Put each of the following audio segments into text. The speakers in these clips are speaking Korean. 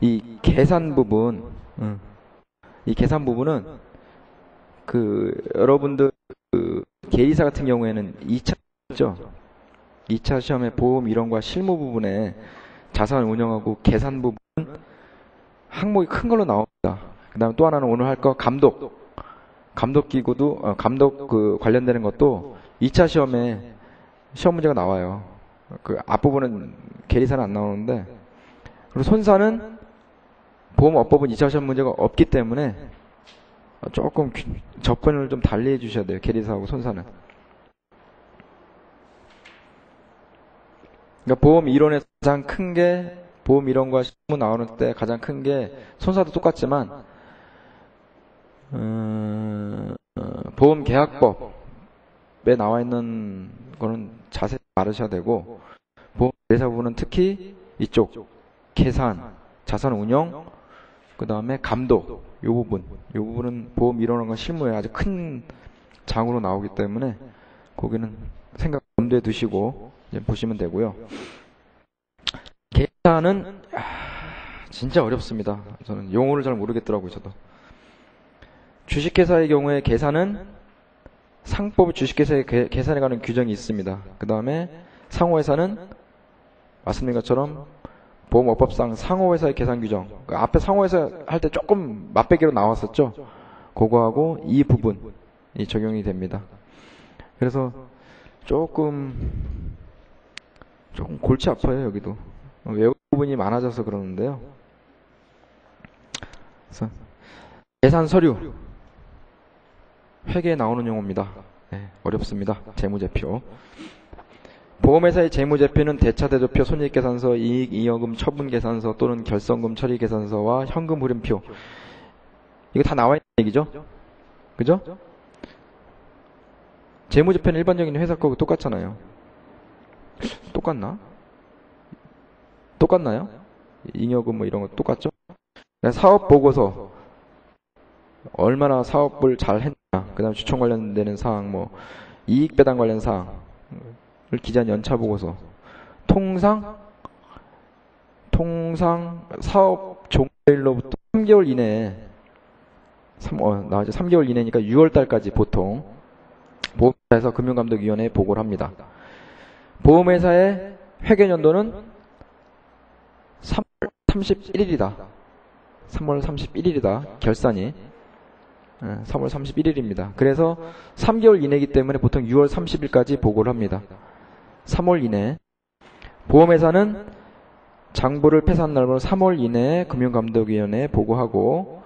이 계산 부분, 응. 이 계산 부분은 그 여러분들 그 계리사 같은 경우에는 2차죠. 2차 시험의 보험 이론과 실무 부분에 자산 운영하고 계산 부분 항목이 큰 걸로 나옵니다. 그다음에 또 하나는 오늘 할 거 감독. 감독 기구도 어, 감독 그 관련되는 것도 2차 시험에 시험 문제가 나와요. 그 앞부분은 계리사는 안 나오는데 그리고 손사는 보험업법은 2차 시험 문제가 없기 때문에 조금 접근을 좀 달리 해주셔야 돼요. 계리사하고 손사는. 그러니까 보험 이론에서 가장 큰 게 보험 이론과 실무 나오는 때 가장 큰 게 손사도 똑같지만 음, 어, 보험 계약법에 나와 있는 거는 자세히 말하셔야 되고 보험 대사 부분은 특히 이쪽 계산, 자산 운영, 그 다음에 감독 이 부분, 이 부분은 보험 이론과 실무에 아주 큰 장으로 나오기 때문에 거기는 생각 염두에 두시고 보시면 되고요. 계산은 아, 진짜 어렵습니다. 저는 용어를 잘 모르겠더라고요, 저도. 주식회사의 경우에 계산은 상법 주식회사의 계산에 관한 규정이 있습니다. 그 다음에 상호회사는 말씀드린 것처럼 보험업법상 상호회사의 계산 규정. 그 앞에 상호회사 할 때 조금 맛배기로 나왔었죠. 그거하고 이 부분이 적용이 됩니다. 그래서 조금 조금 골치 아파요 여기도 외우 부분이 많아져서 그러는데요. 그래서 계산 서류 회계에 나오는 용어입니다. 네, 어렵습니다. 재무제표. 보험회사의 재무제표는 대차대조표, 손익계산서, 이익, 이여금, 처분계산서 또는 결성금 처리계산서와 현금 흐름표. 이거 다 나와 있는 얘기죠? 그죠? 재무제표는 일반적인 회사 거고 똑같잖아요. 똑같나? 똑같나요? 잉여금 뭐 이런 거 똑같죠? 사업 보고서 얼마나 사업을 잘 했냐, 그 다음 주총 관련되는 사항, 뭐 이익 배당 관련 사항을 기재한 연차 보고서, 통상 통상 사업 종료일로부터 3개월 이내에 3, 어, 나 이제 3개월 이내니까 6월 달까지 보통 보험회사에서 금융감독위원회에 보고를 합니다. 보험회사의 회계 연도는 3월 31일이다. 3월 31일이다. 결산이. 3월 31일입니다. 그래서 3개월 이내이기 때문에 보통 6월 30일까지 보고를 합니다. 3월 이내. 보험회사는 장부를 폐사한 날로 3월 이내에 금융감독위원회에 보고하고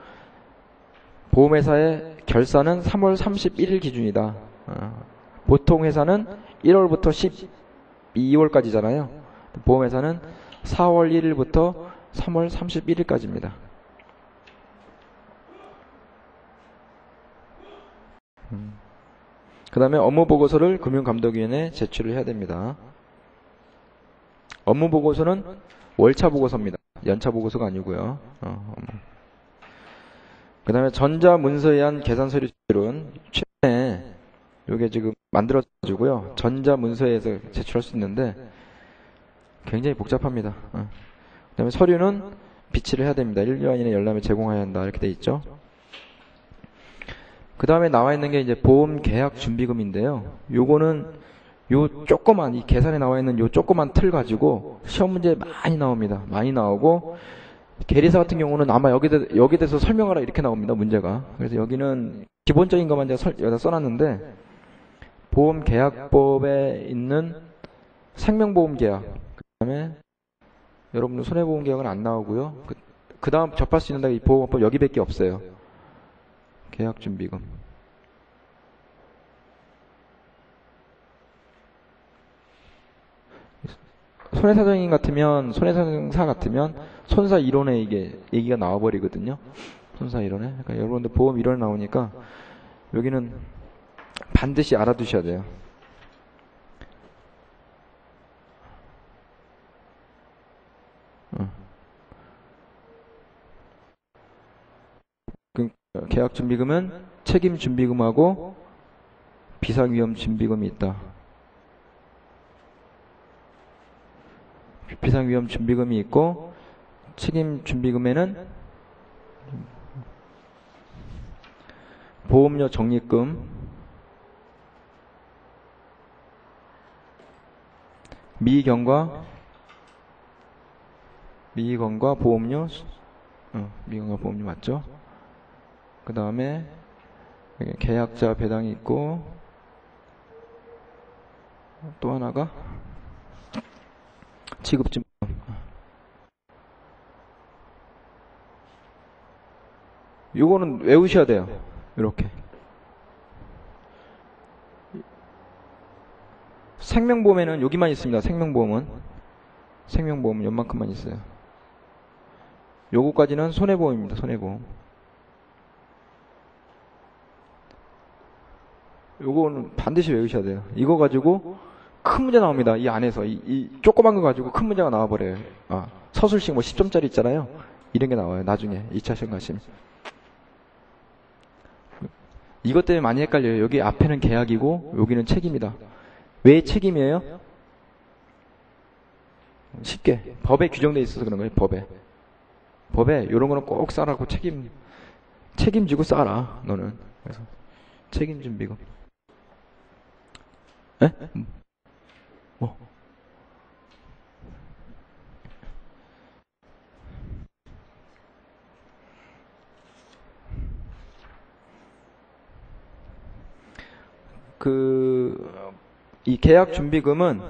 보험회사의 결산은 3월 31일 기준이다. 어, 보통 회사는 1월부터 12월까지잖아요. 보험회사는 4월 1일부터 3월 31일까지입니다. 음. 그 다음에 업무 보고서를 금융감독위원회에 제출을 해야 됩니다. 업무 보고서는 월차 보고서입니다. 연차 보고서가 아니고요. 어, 그 다음에 전자문서에 의한 계산서류 제출은 최근에 이게 지금 만들어지고요. 전자문서에서 제출할 수 있는데 굉장히 복잡합니다. 어. 그 다음에 서류는 비치를 해야 됩니다. 1년 이내 열람에 제공해야 한다. 이렇게 돼 있죠. 그 다음에 나와 있는 게 이제 보험 계약 준비금인데요. 요거는 요 조그만 이 계산에 나와 있는 요 조그만 틀 가지고 시험 문제 많이 나옵니다. 많이 나오고 계리사 같은 경우는 아마 여기 대, 여기 대해서 설명하라 이렇게 나옵니다. 문제가. 그래서 여기는 기본적인 것만 제가 설, 여기다 써놨는데 보험 계약법에 있는 생명보험 계약 그다음에 여러분들 손해보험 계약은 안 나오고요. 그, 그 다음 접할 수 있는 이 보험법 여기밖에 없어요. 계약준비금. 손해사정인 같으면 손해사정사 같으면 손사 이론에 이게 얘기가 나와버리거든요. 손사 이론에. 그러니까 여러분들 보험 이론에 나오니까 여기는 반드시 알아두셔야 돼요. 계약 준비금은 책임 준비금하고 비상 위험 준비금이 있다. 비상 위험 준비금이 있고 책임 준비금에는 보험료 적립금, 미경과 미경과 보험료, 어, 미경과 보험료 맞죠? 그 다음에 계약자 배당이 있고 또 하나가 지급증 요거는 외우셔야 돼요. 이렇게. 생명보험에는 여기만 있습니다. 생명보험은. 생명보험은 요만큼만 있어요. 요거까지는 손해보험입니다. 손해보험. 요거는 반드시 외우셔야 돼요. 이거 가지고 큰 문제 나옵니다. 이 안에서. 이, 이 조그만 거 가지고 큰 문제가 나와버려요. 아, 서술식 뭐 10점짜리 있잖아요. 이런 게 나와요. 나중에 2차 시험 가시면. 이것 때문에 많이 헷갈려요. 여기 앞에는 계약이고 여기는 책임이다. 왜 책임이에요? 쉽게 법에 규정돼 있어서 그런 거예요. 법에 법에 이런 거는 꼭 싸라고 책임 책임지고 싸라. 너는 그래서 책임 준비금. 에? 뭐? 그, 이 계약 준비금은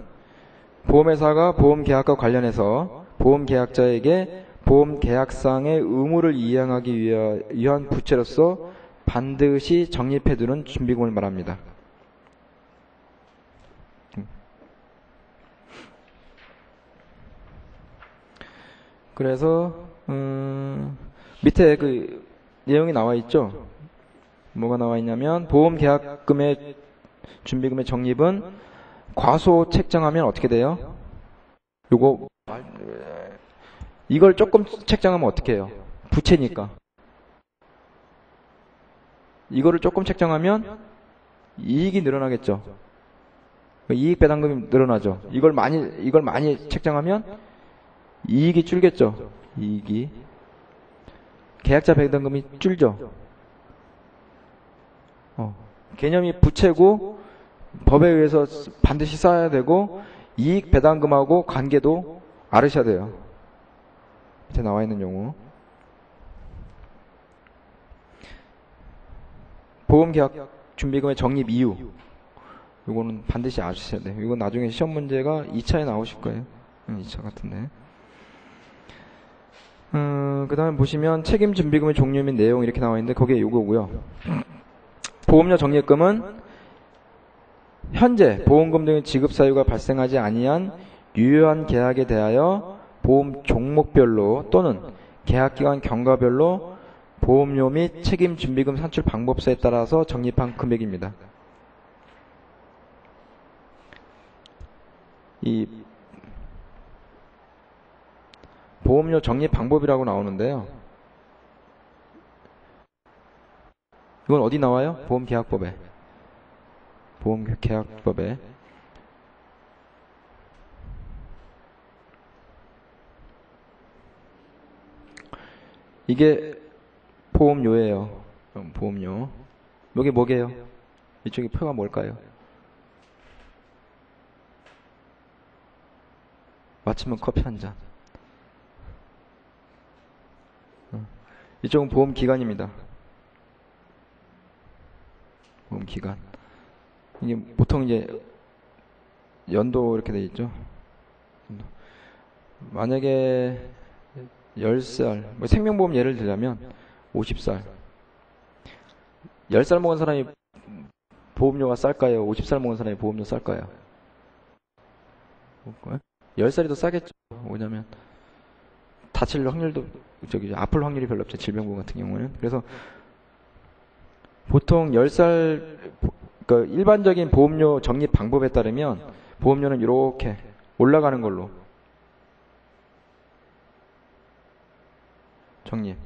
보험회사가 보험 계약과 관련해서 보험 계약자에게 보험 계약상의 의무를 이행하기 위한 부채로서 반드시 적립해두는 준비금을 말합니다. 그래서 음, 밑에 그 내용이 나와 있죠. 뭐가 나와 있냐면 보험 계약금의 준비금의 적립은 과소 책정하면 어떻게 돼요? 요거 이걸 조금 책정하면 어떻게 해요? 부채니까. 이거를 조금 책정하면 이익이 늘어나겠죠. 이익 배당금이 늘어나죠. 이걸 많이 이걸 많이 책정하면 이익이 줄겠죠. 이익이 계약자 배당금이 줄죠. 어. 개념이 부채고 법에 의해서 반드시 쌓아야 되고 이익 배당금하고 관계도 알으셔야 돼요. 밑에 나와 있는 용어. 보험계약 준비금의 적립 이유. 이거는 반드시 아셔야 돼요. 이건 나중에 시험 문제가 2차에 나오실 거예요. 2차 같은데. 음, 그 다음에 보시면 책임 준비금의 종류 및 내용 이렇게 나와 있는데 거기에 요거고요. 보험료 적립금은 현재 보험금 등의 지급 사유가 발생하지 아니한 유효한 계약에 대하여 보험 종목별로 또는 계약기간 경과별로 보험료 및 책임 준비금 산출 방법서에 따라서 적립한 금액입니다. 이 보험료 적립 방법이라고 나오는데요. 이건 어디 나와요? 보험계약법에. 보험계약법에. 이게 보험료예요. 보험료. 여기 뭐게요? 이쪽에 표가 뭘까요? 마치면 커피 한 잔. 이쪽은 보험 기간입니다. 보험 기간. 이게 보통 이제 연도 이렇게 돼 있죠. 만약에 10살, 뭐 생명보험 예를 들자면 50살. 10살 먹은 사람이 보험료가 쌀까요? 50살 먹은 사람이 보험료 쌀까요? 10살이 더 싸겠죠. 뭐냐면 다칠 확률도 저기 아플 확률이 별로 없죠. 질병보험 같은 경우는. 그래서 보통 10살 그 일반적인 보험료 적립 방법에 따르면 보험료는 이렇게 올라가는 걸로 적립.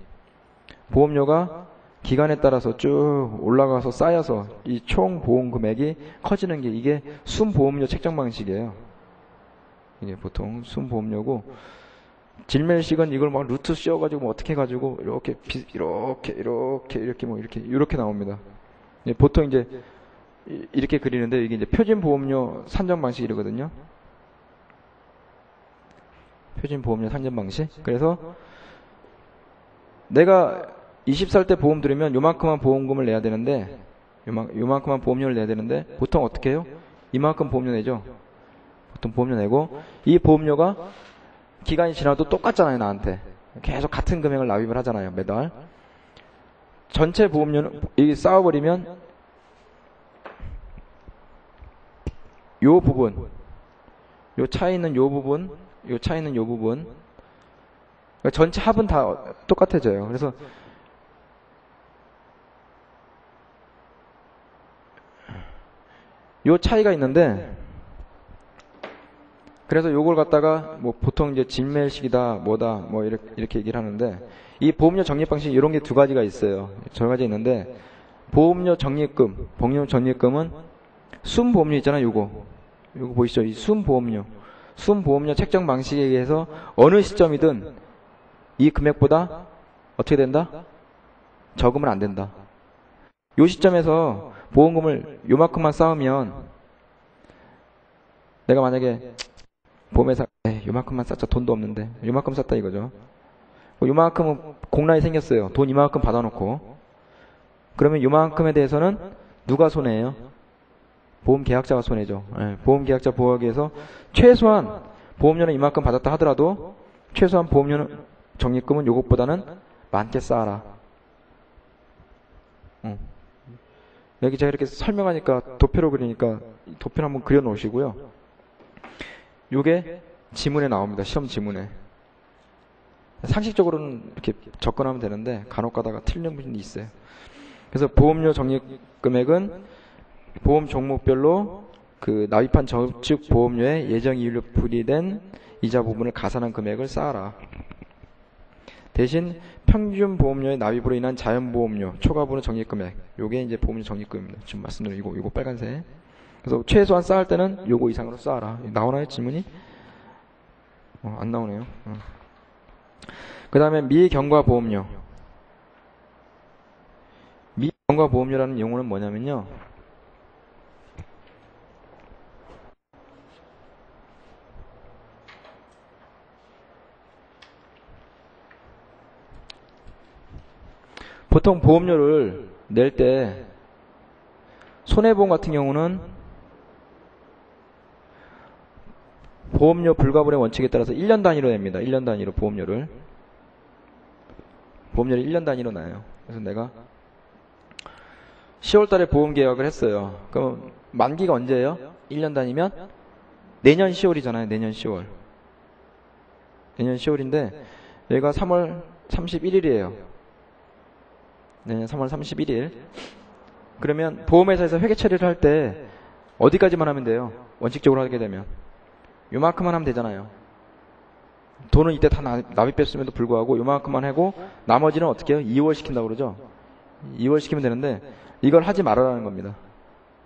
보험료가 기간에 따라서 쭉 올라가서 쌓여서 이 총 보험 금액이 커지는 게 이게 순 보험료 책정 방식이에요. 이게 보통 순 보험료고 질멜식은 이걸 막 루트 씌워가지고 뭐 어떻게 해가지고 이렇게 비- 이렇게 이렇게 이렇게 뭐 이렇게 이렇게 나옵니다. 예, 보통 이제 이- 이렇게 그리는데 이게 이제 표준 보험료 산정 방식이거든요. 표준 보험료 산정 방식. 그래서 내가 20살 때 보험 들으면 요만큼만 보험금을 내야 되는데 요만, 요만큼만 보험료를 내야 되는데 보통 어떻게 해요? 이만큼 보험료 내죠. 보통 보험료 내고 이 보험료가 기간이 지나도 똑같잖아요 나한테. 계속 같은 금액을 납입을 하잖아요 매달. 전체 보험료는 이게 쌓아버리면 요 부분 요 차에 있는 요 부분 요 차에 있는 요 부분 그러니까 전체 합은 다 똑같아져요. 그래서 요 차이가 있는데 그래서 요걸 갖다가 뭐 보통 이제 진매식이다 뭐다 뭐 이렇게, 이렇게 얘기를 하는데 이 보험료 적립 방식 이런 게 두 가지가 있어요. 두 가지 있는데 보험료 적립금, 보험료 적립금은 순 보험료 있잖아요. 요거 요거 보이시죠? 이 순 보험료, 순 보험료 책정 방식에 의해서 어느 시점이든 이 금액보다 어떻게 된다? 적으면 안 된다. 요 시점에서 보험금을 요만큼만 쌓으면 내가 만약에 보험회사 에이, 요만큼만 쌓자 돈도 없는데 요만큼 쌓다 이거죠. 뭐 요만큼은 공란이 생겼어요. 돈 이만큼 받아놓고 그러면 요만큼에 대해서는 누가 손해예요? 보험 계약자가 손해죠. 예, 보험 계약자 보호하기 위해서 최소한 보험료는 이만큼 받았다 하더라도 최소한 보험료는 적립금은 요것보다는 많게 쌓아라. 어. 여기 제가 이렇게 설명하니까 도표로 그리니까 도표를 한번 그려 놓으시고요. 요게 지문에 나옵니다. 시험 지문에. 상식적으로는 이렇게 접근하면 되는데 간혹 가다가 틀린 분이 있어요. 그래서 보험료 적립 금액은 보험 종목별로 그 납입한 저축 보험료의 예정 이율로 풀이된 이자 부분을 가산한 금액을 쌓아라. 대신 평균 보험료의 납입으로 인한 자연 보험료 초과분의 적립 금액 요게 이제 보험료 적립금입니다. 지금 말씀드린 이거 이거 빨간색. 그래서 최소한 쌓을 때는 요거 이상으로 쌓아라. 나오나요 질문이? 어, 안 나오네요. 어. 그 다음에 미경과 보험료. 미경과 보험료라는 용어는 뭐냐면요. 보통 보험료를 낼 때 손해보험 같은 경우는 보험료 불가분의 원칙에 따라서 1년 단위로 냅니다. 1년 단위로 보험료를. 보험료를 1년 단위로 나요. 그래서 내가 10월 달에 보험 계약을 했어요. 그럼 만기가 언제예요? 1년 단위면 내년 10월이잖아요. 내년 10월. 내년 10월인데 얘가 3월 31일이에요. 내년 3월 31일. 그러면 보험회사에서 회계 처리를 할 때 어디까지만 하면 돼요? 원칙적으로 하게 되면. 요만큼만 하면 되잖아요. 돈은 이때 다 납입했음에도 불구하고 요만큼만 하고 나머지는 어떻게 해요? 2월 시킨다고 그러죠? 2월 시키면 되는데 이걸 하지 말아라는 겁니다.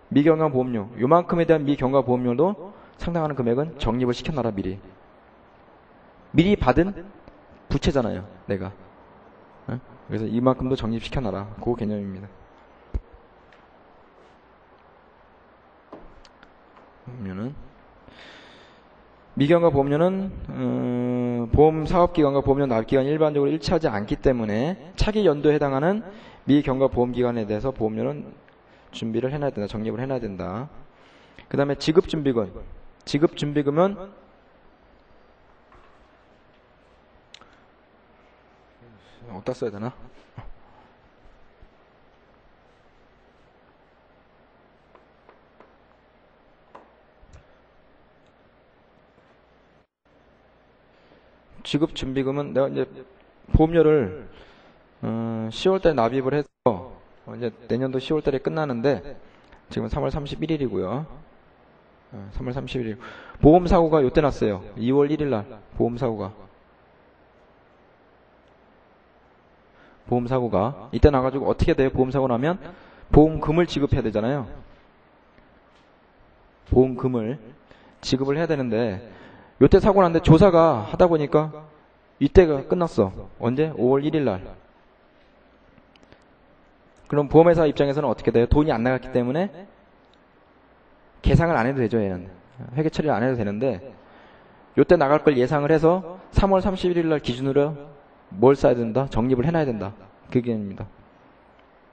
미경과 보험료. 요만큼에 대한 미경과 보험료도 상당하는 금액은 적립을 시켜놔라 미리. 미리 받은 부채잖아요. 내가. 어? 그래서 이만큼도 적립시켜놔라. 그 개념입니다. 보면은 미경과 보험료는 음, 보험 사업기관과 보험료 납기관이 일반적으로 일치하지 않기 때문에 차기 연도에 해당하는 미경과 보험기관에 대해서 보험료는 준비를 해놔야 된다. 적립을 해놔야 된다. 그 다음에 지급준비금. 지급준비금은 어디다 써야 되나? 지급 준비금은 내가 이제 보험료를 어, 10월달에 납입을 해서 어, 이제 내년도 10월달에 끝나는데 지금 3월 31일이고요. 어, 3월 31일 보험 사고가 요때 났어요. 2월 1일 날 보험 사고가 보험 사고가 이때 나가지고 어떻게 돼요? 보험 사고 나면 보험금을 지급해야 되잖아요. 보험금을 지급을 해야 되는데 요때 사고 났는데 조사가 하다 보니까 이때가 끝났어. 언제? 5월 1일 날. 그럼 보험회사 입장에서는 어떻게 돼요? 돈이 안 나갔기 때문에 계상을 안 해도 되죠, 얘는. 회계 처리를 안 해도 되는데 요때 나갈 걸 예상을 해서 3월 31일 날 기준으로 뭘 써야 된다? 적립을 해놔야 된다. 그 개념입니다.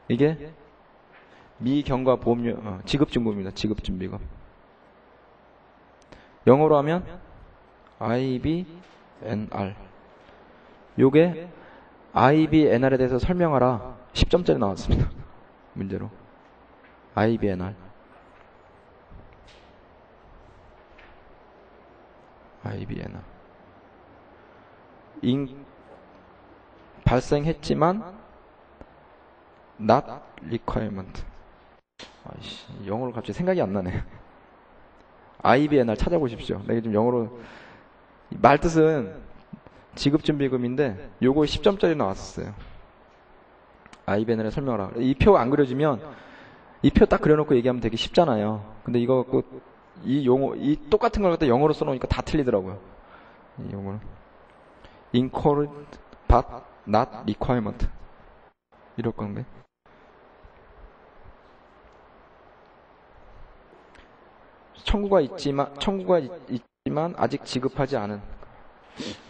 이게 미경과 보험료 어, 지급준비입니다. 지급준비금. 영어로 하면 IBNR. 요게 IBNR에 대해서 설명하라. 10점짜리 나왔습니다. 문제로. IBNR. IBNR. 인, 발생했지만 not requirement. 아이씨, 영어로 갑자기 생각이 안 나네. IBNR 찾아보십시오. 내가 지금 영어로 말 뜻은 지급준비금인데 요거 10점짜리 나왔었어요. IBNR에 설명하라. 이 표 안 그려지면 이 표 딱 그려놓고 얘기하면 되게 쉽잖아요. 근데 이거 갖고 이 용어 이 똑같은 걸 갖다 영어로 써놓으니까 다 틀리더라고요. 이 용어는 incurred but not requirement 이럴 건데. 청구가 있지만 청구가 있, 있지만 아직 지급하지 않은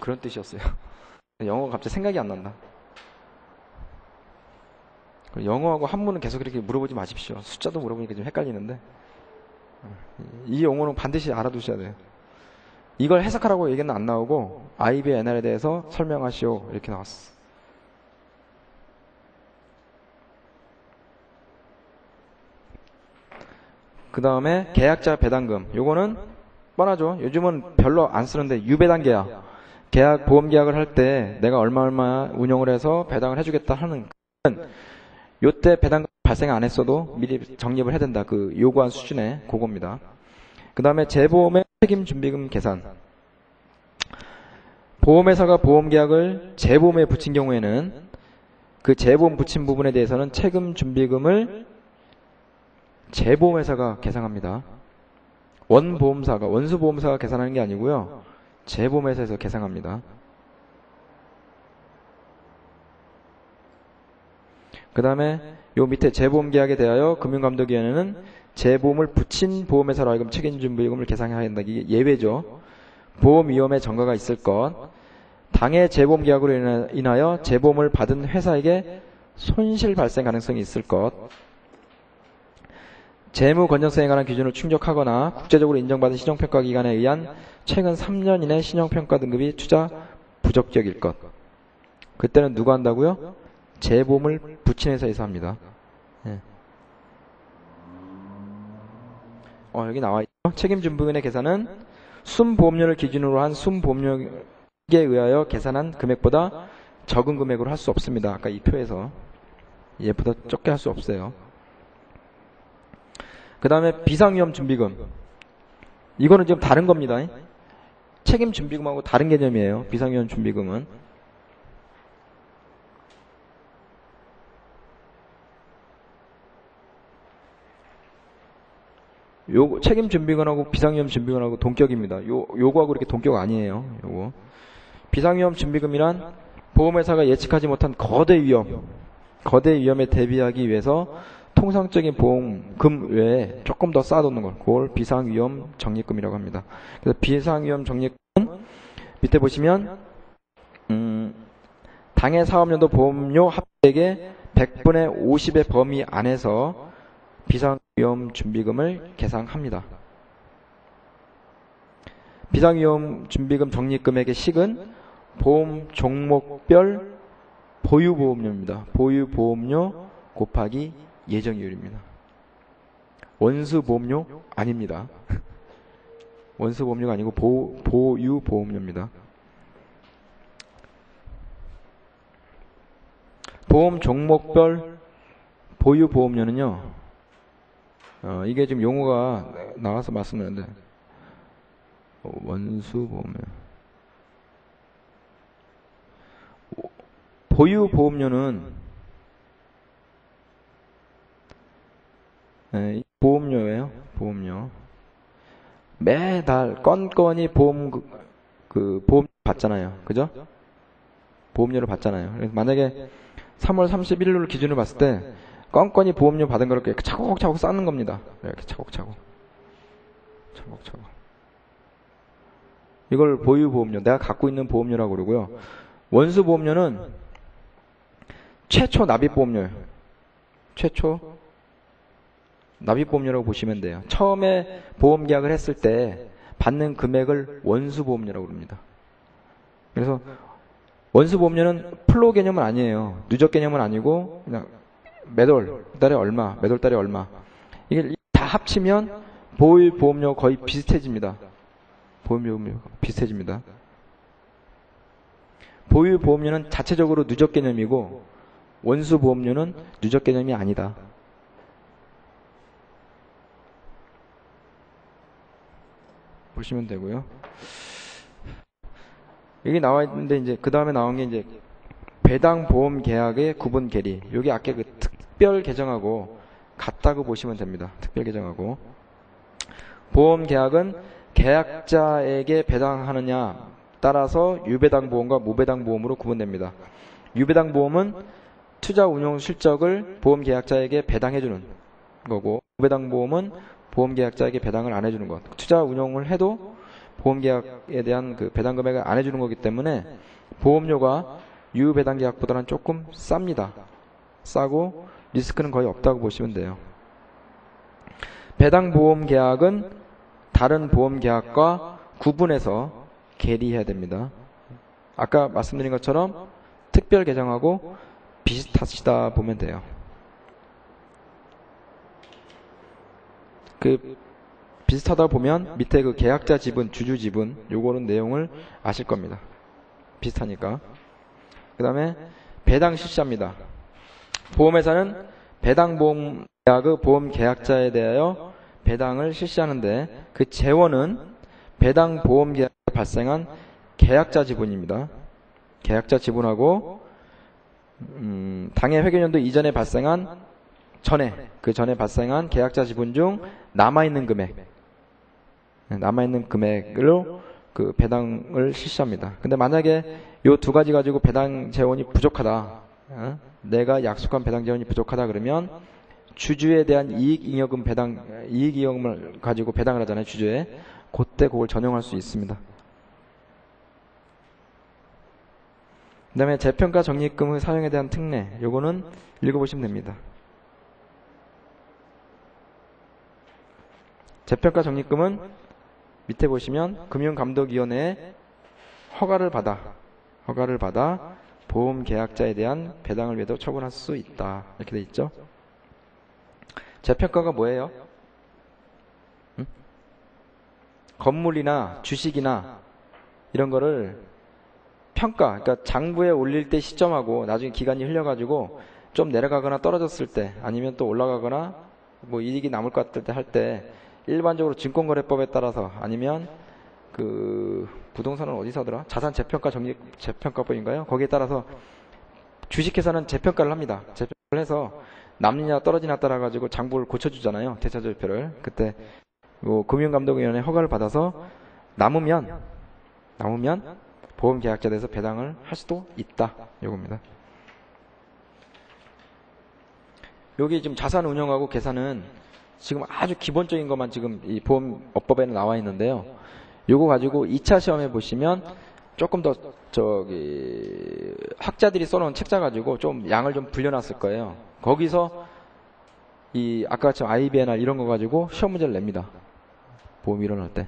그런 뜻이었어요. 영어가 갑자기 생각이 안 난다. 영어하고 한문은 계속 이렇게 물어보지 마십시오. 숫자도 물어보니까 좀 헷갈리는데 이 용어는 반드시 알아두셔야 돼요. 이걸 해석하라고 얘기는 안 나오고 IBNR에 대해서 설명하시오 이렇게 나왔어. 그 다음에 계약자 배당금. 요거는 뻔하죠. 요즘은 별로 안 쓰는데 유배당 계약. 계약 보험 계약을 할 때 내가 얼마 얼마 운영을 해서 배당을 해주겠다 하는 요때 배당금 발생 안 했어도 미리 적립을 해야 된다. 그 요구한 수준의 그겁니다. 그 다음에 재보험의 책임 준비금 계산. 보험회사가 보험계약을 재보험에 붙인 경우에는 그 재보험 붙인 부분에 대해서는 책임 준비금을 재보험회사가 계상합니다. 원보험사가 원수 보험사가 계산하는 게 아니고요. 재보험회사에서 계상합니다. 그 다음에 요 밑에 재보험 계약에 대하여 금융감독위원회는 재보험을 붙인 보험회사로 하여금 책임준비금을 계상해야 한다. 이게 예외죠. 보험 위험에 전가가 있을 것, 당해 재보험 계약으로 인하여 재보험을 받은 회사에게 손실 발생 가능성이 있을 것, 재무 건전성에 관한 기준을 충족하거나 국제적으로 인정받은 신용평가 기관에 의한 최근 3년 이내 신용평가 등급이 투자 부적격일 것. 그때는 누가 한다고요? 재보험을 붙인 회사에서 합니다. 네. 어, 여기 나와 있죠. 책임준비금의 계산은 순보험료를 기준으로 한 순보험료에 의하여 계산한 금액보다 적은 금액으로 할 수 없습니다. 아까 이 표에서 얘보다 적게 할 수 없어요. 그 다음에 비상위험 준비금. 이거는 좀 다른 겁니다. 책임 준비금하고 다른 개념이에요. 비상위험 준비금은. 요 책임 준비금하고 비상위험 준비금하고 동격입니다. 요 요거하고 이렇게 동격 아니에요. 요거. 비상위험 준비금이란 보험회사가 예측하지 못한 거대 위험, 거대 위험에 대비하기 위해서 통상적인 보험금 외에 조금 더 쌓아놓는 걸 그걸 비상위험 적립금이라고 합니다. 그래서 비상위험 적립금 밑에 보시면 음, 당해 사업연도 보험료 합액의 100분의 50의 범위 안에서 비상위험 준비금을 계상합니다. 비상위험 준비금 적립금액의 식은 보험 종목별 보유보험료입니다. 보유보험료 곱하기 예정이율입니다. 원수 보험료 아닙니다. 원수 보험료가 아니고 보, 보유 보험료입니다. 보험 종목별 보유 보험료는요. 어, 이게 지금 용어가 나와서 말씀드렸는데 어, 원수 보험료 보유 보험료는 네, 보험료예요. 보험료. 매달 건건이 보험 그, 그 보험 받잖아요. 그죠? 보험료를 받잖아요. 그래서 만약에 3월 31일을 기준으로 봤을 때 껌껌이 보험료 받은 거를 이렇게 차곡차곡 쌓는 겁니다. 이렇게 차곡차곡. 차곡차곡. 이걸 보유 보험료, 내가 갖고 있는 보험료라고 그러고요. 원수 보험료는 최초 납입 보험료예요. 최초 납입 보험료라고 보시면 돼요. 처음에 보험 계약을 했을 때 받는 금액을 원수 보험료라고 합니다. 그래서 원수 보험료는 플로 개념은 아니에요. 누적 개념은 아니고 그냥 매월 달에 얼마, 매월 달에 얼마. 이게 다 합치면 보유 보험료 거의 비슷해집니다. 보험료 비슷해집니다. 보유 보험료는 자체적으로 누적 개념이고 원수 보험료는 누적 개념이 아니다. 보시면 되고요. 여기 나와 있는데 이제 그 다음에 나온 게 이제 배당 보험 계약의 구분 계리. 여기 아까 그 특별 계정하고 같다고 보시면 됩니다. 특별 계정하고 보험 계약은 계약자에게 배당하느냐 따라서 유배당 보험과 무배당 보험으로 구분됩니다. 유배당 보험은 투자 운용 실적을 보험 계약자에게 배당해주는 거고 무배당 보험은 보험 계약자에게 배당을 안 해주는 것. 투자 운용을 해도 보험 계약에 대한 그 배당 금액을 안 해주는 거기 때문에 보험료가 유배당 계약보다는 조금 쌉니다. 싸고 리스크는 거의 없다고 보시면 돼요. 배당 보험 계약은 다른 보험 계약과 구분해서 계리해야 됩니다. 아까 말씀드린 것처럼 특별 계정하고 비슷하시다 보면 돼요. 그 비슷하다 보면 밑에 그 계약자 지분, 주주 지분 요거는 내용을 아실 겁니다. 비슷하니까. 그 다음에 배당 실시합니다. 보험회사는 배당 보험 계약의 보험 계약자에 대하여 배당을 실시하는데 그 재원은 배당 보험 계약에 발생한 계약자 지분입니다. 계약자 지분하고 음, 당해 회계연도 이전에 발생한 전에 그 전에 발생한 계약자 지분 중 남아 있는 금액 네, 남아 있는 금액으로 그 배당을 실시합니다. 근데 만약에 이 두 가지 가지고 배당 재원이 부족하다. 어? 내가 약속한 배당 재원이 부족하다 그러면 주주에 대한 이익 잉여금 배당 이익 잉여금을 가지고 배당을 하잖아요. 주주에. 그때 그걸 전용할 수 있습니다. 그 다음에 재평가 적립금의 사용에 대한 특례 요거는 읽어보시면 됩니다. 재평가 적립금은 밑에 보시면 금융감독위원회에 허가를 받아 허가를 받아 보험 계약자에 대한 배당을 외도 처분할 수 있다 이렇게 돼 있죠. 재평가가 뭐예요? 응? 건물이나 주식이나 이런 거를 평가, 그러니까 장부에 올릴 때 시점하고 나중에 기간이 흘려가지고 좀 내려가거나 떨어졌을 때 아니면 또 올라가거나 뭐 이익이 남을 것 같을 때 할 때 일반적으로 증권거래법에 따라서 아니면 그 부동산은 어디서 하더라? 자산 재평가 정립 재평가법인가요? 거기에 따라서 주식회사는 재평가를 합니다. 재평가를 해서 남느냐 떨어지냐 따라 가지고 장부를 고쳐주잖아요. 대차절표를 그때 뭐 금융감독위원회 허가를 받아서 남으면 남으면 보험 계약자 돼서 배당을 할 수도 있다. 요겁니다. 여기 지금 자산 운영하고 계산은 지금 아주 기본적인 것만 지금 이 보험업법에는 나와 있는데요. 요거 가지고 2차 시험에 보시면 조금 더 저기 학자들이 써놓은 책자 가지고 좀 양을 좀 불려놨을 거예요. 거기서 이 아까 처럼 IBNR 이런 거 가지고 시험 문제를 냅니다. 보험 일어날 때.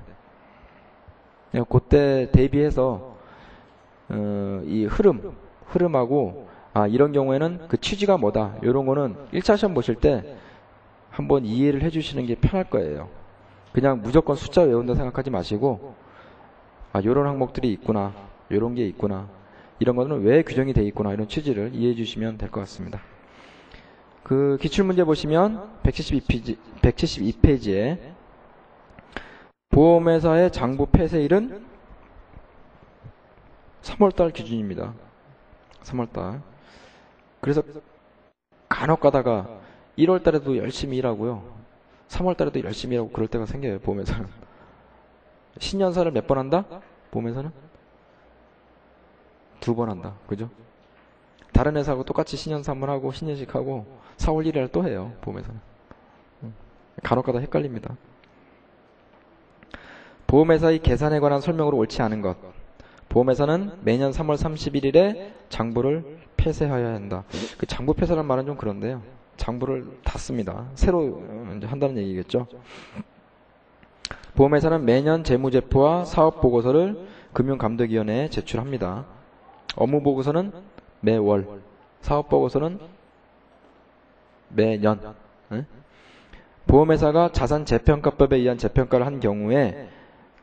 그때 대비해서 어, 이 흐름, 흐름하고 아 이런 경우에는 그 취지가 뭐다. 이런 거는 1차 시험 보실 때 한번 이해를 해주시는 게 편할 거예요. 그냥 무조건 숫자 외운다 생각하지 마시고 아 이런 항목들이 있구나, 이런 게 있구나, 이런 거는 왜 규정이 돼 있구나 이런 취지를 이해해 주시면 될 것 같습니다. 그 기출문제 보시면 172페이지, 172페이지에 보험회사의 장부 폐쇄일은 3월달 기준입니다. 3월달. 그래서 간혹 가다가 1월 달에도 열심히 일하고요. 3월 달에도 열심히 일하고 그럴 때가 생겨요. 보험회사는. 신년사를 몇 번 한다? 보험회사는? 두 번 한다. 그죠? 다른 회사하고 똑같이 신년사 한 번 하고 신년식 하고 4월 1일에 또 해요. 보험회사는. 음. 간혹가다 헷갈립니다. 보험회사의 계산에 관한 설명으로 옳지 않은 것. 보험회사는 매년 3월 31일에 장부를 폐쇄하여야 한다. 그 장부 폐쇄란 말은 좀 그런데요. 장부를 닫습니다. 새로 한다는 얘기겠죠. 보험회사는 매년 재무제표와 사업보고서를 금융감독위원회에 제출합니다. 업무보고서는 매월, 사업보고서는 매년. 보험회사가 자산 재평가법에 의한 재평가를 한 경우에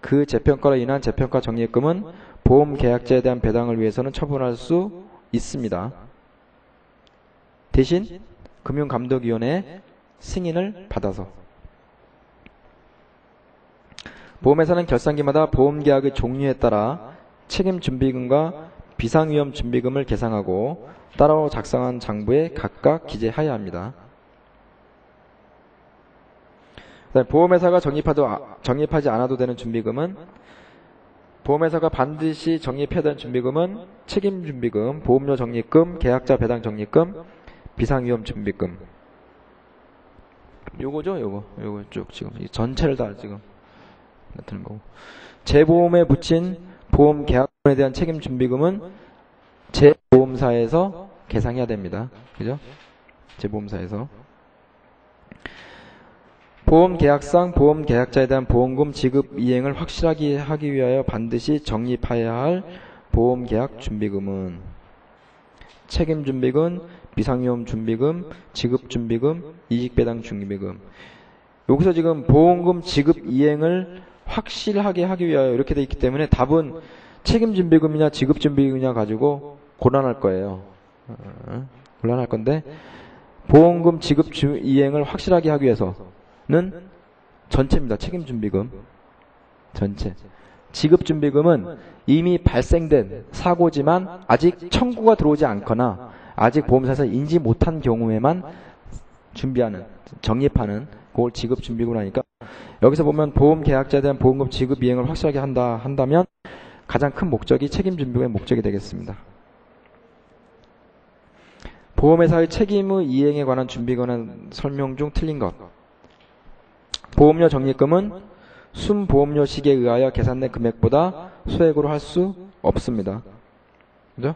그 재평가로 인한 재평가 적립금은 보험 계약자에 대한 배당을 위해서는 처분할 수 있습니다. 대신 금융감독위원회의 승인을 받아서 보험회사는 결산기마다 보험계약의 종류에 따라 책임준비금과 비상위험준비금을 계상하고 따로 작성한 장부에 각각 기재하여야 합니다. 보험회사가 적립하지 않아도 되는 준비금은 보험회사가 반드시 적립해야 되는 준비금은 책임준비금, 보험료 적립금, 계약자 배당 적립금, 비상위험 준비금. 요거죠, 요거. 요거 쭉 지금 전체를 다 지금 나타낸 거고. 재보험에 붙인 보험 계약에 대한 책임 준비금은 재보험사에서 계상해야 됩니다. 그죠? 재보험사에서. 보험 계약상 보험 계약자에 대한 보험금 지급 이행을 확실하게 하기 위하여 반드시 적립하여야 할 보험 계약 준비금은 책임 준비금, 비상위험 준비금, 지급 준비금, 이직 배당 준비금. 여기서 지금 보험금 지급 이행을 확실하게 하기 위하여 이렇게 돼 있기 때문에 답은 책임 준비금이냐 지급 준비금이냐 가지고 곤란할 거예요. 어, 곤란할 건데 보험금 지급 이행을 확실하게 하기 위해서는 전체입니다. 책임 준비금 전체. 지급 준비금은 이미 발생된 사고지만 아직 청구가 들어오지 않거나 아직 보험사에서 인지 못한 경우에만 준비하는 적립하는 그걸 지급 준비금 하니까 여기서 보면 보험 계약자에 대한 보험금 지급 이행을 확실하게 한다 한다면 가장 큰 목적이 책임 준비금의 목적이 되겠습니다. 보험회사의 책임의 이행에 관한 준비관한 설명 중 틀린 것. 보험료 적립금은 순보험료 시기에 의하여 계산된 금액보다 소액으로 할 수 없습니다. 그죠?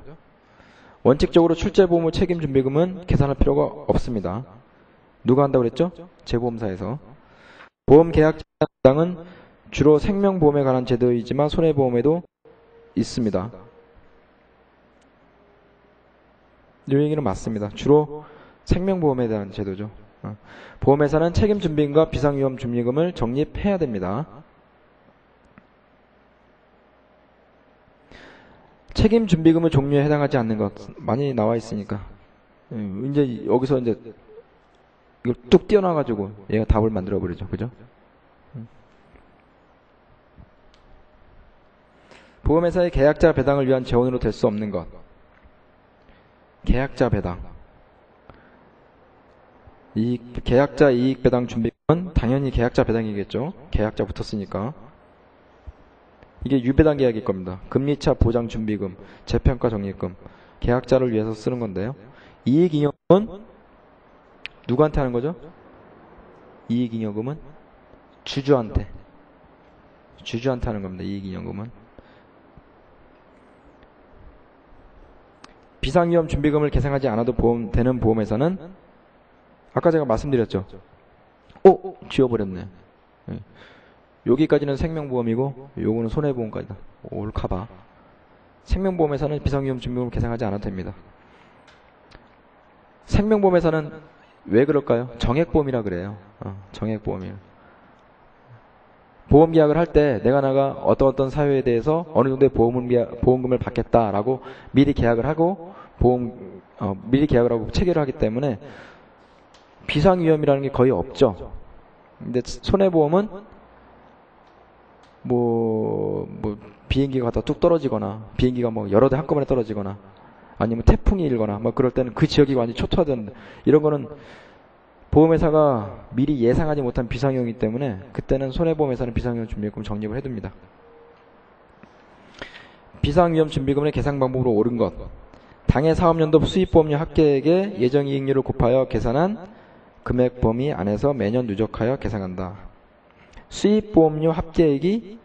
원칙적으로 출제보험의 책임 준비금은 계산할 필요가 없습니다. 누가 한다고 그랬죠? 재보험사에서. 보험 계약자당은 주로 생명보험에 관한 제도이지만 손해보험에도 있습니다. 이 얘기는 맞습니다. 주로 생명보험에 대한 제도죠. 어. 보험회사는 책임 준비금과 비상위험 준비금을 적립해야 됩니다. 책임 준비금의 종류에 해당하지 않는 것 많이 나와 있으니까 예, 이제 여기서 이제 이걸 뚝 띄어놔가지고 얘가 답을 만들어 버리죠. 그죠? 보험회사의 계약자 배당을 위한 재원으로 될 수 없는 것. 계약자 배당. 이 계약자 이익 배당 준비금은 당연히 계약자 배당이겠죠. 계약자 붙었으니까. 이게 유배당 계약일 겁니다. 금리차 보장 준비금, 재평가 적립금, 계약자를 위해서 쓰는 건데요. 이익잉여금은 누구한테 하는 거죠? 이익잉여금은 주주한테. 주주한테 하는 겁니다. 이익잉여금은. 비상위험 준비금을 계상하지 않아도 보험, 되는 보험에서는 아까 제가 말씀드렸죠. 오! 지워버렸네. 네. 여기까지는 생명보험이고 요거는 손해보험까지다. 올 카바. 생명보험에서는 비상위험 준비금을 계상하지 않아도 됩니다. 생명보험에서는 왜 그럴까요? 정액보험이라 그래요. 어, 정액보험이에요. 보험 계약을 할 때 내가 나가 어떤 어떤 사유에 대해서 어느 정도의 보험을, 보험금을 받겠다라고 미리 계약을 하고 보험 어, 미리 계약을 하고 체결을 하기 때문에 비상 위험이라는 게 거의 없죠. 근데 손해보험은 뭐, 뭐 비행기가 갖다 뚝 떨어지거나 비행기가 뭐 여러 대 한꺼번에 떨어지거나 아니면 태풍이 일거나 뭐 그럴 때는 그 지역이 완전히 초토화된 이런 거는 보험회사가 미리 예상하지 못한 비상형이기 때문에 그때는 손해보험회사는 비상형 준비금 적립을 해둡니다. 비상위험 준비금의 계산 방법으로 옳은 것. 당해 사업연도 수입보험료 합계액의 예정이익률을 곱하여 계산한 금액 범위 안에서 매년 누적하여 계산한다. 수입보험료 합계액이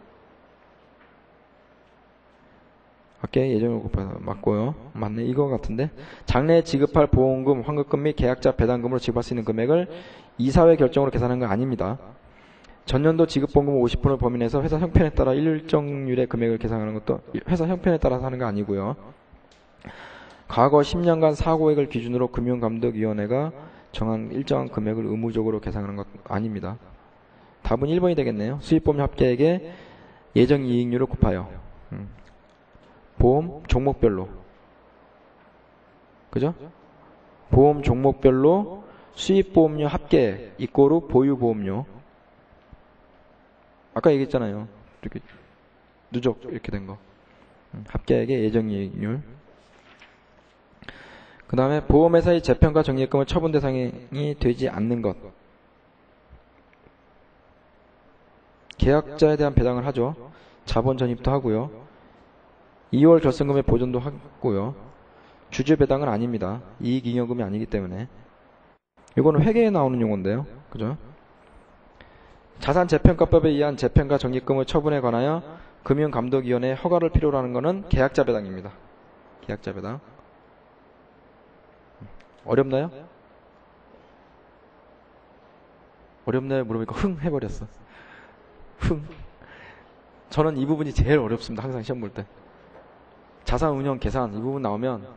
합계 예정을 곱해서 맞고요. 맞네 이거 같은데 장래에 지급할 보험금, 환급금 및 계약자 배당금으로 지급할 수 있는 금액을 이사회 결정으로 계산하는 건 아닙니다. 전년도 지급보험금 50%를 범위 내서 회사 형편에 따라 일정률의 금액을 계산하는 것도 회사 형편에 따라서 하는 거 아니고요. 과거 10년간 사고액을 기준으로 금융감독위원회가 정한 일정한 금액을 의무적으로 계산하는 것 아닙니다. 답은 1번이 되겠네요. 수입보험 합계액의 예정 이익률을 곱하여 음. 보험 종목별로 그죠? 보험 종목별로 수입보험료 합계 이꼬르 보유보험료 아까 얘기했잖아요. 이렇게 누적 이렇게 된 거. 음, 합계액의 예정 이익률. 그 다음에 보험회사의 재편과 정리금은 처분 대상이 되지 않는 것. 계약자에 대한 배당을 하죠. 자본 전입도 하고요. 2월 결승금의 보존도 하고요. 주주 배당은 아닙니다. 이익잉여금이 아니기 때문에. 이거는 회계에 나오는 용어인데요. 그죠? 자산 재평가법에 의한 재평가 적립금의 처분에 관하여 금융감독위원회의 허가를 필요로 하는 것은 계약자 배당입니다. 계약자 배당. 어렵나요? 어렵나요? 물어보니까 흥 해버렸어. 흥. 저는 이 부분이 제일 어렵습니다. 항상 시험 볼 때. 자산 운영 계산 이 부분 나오면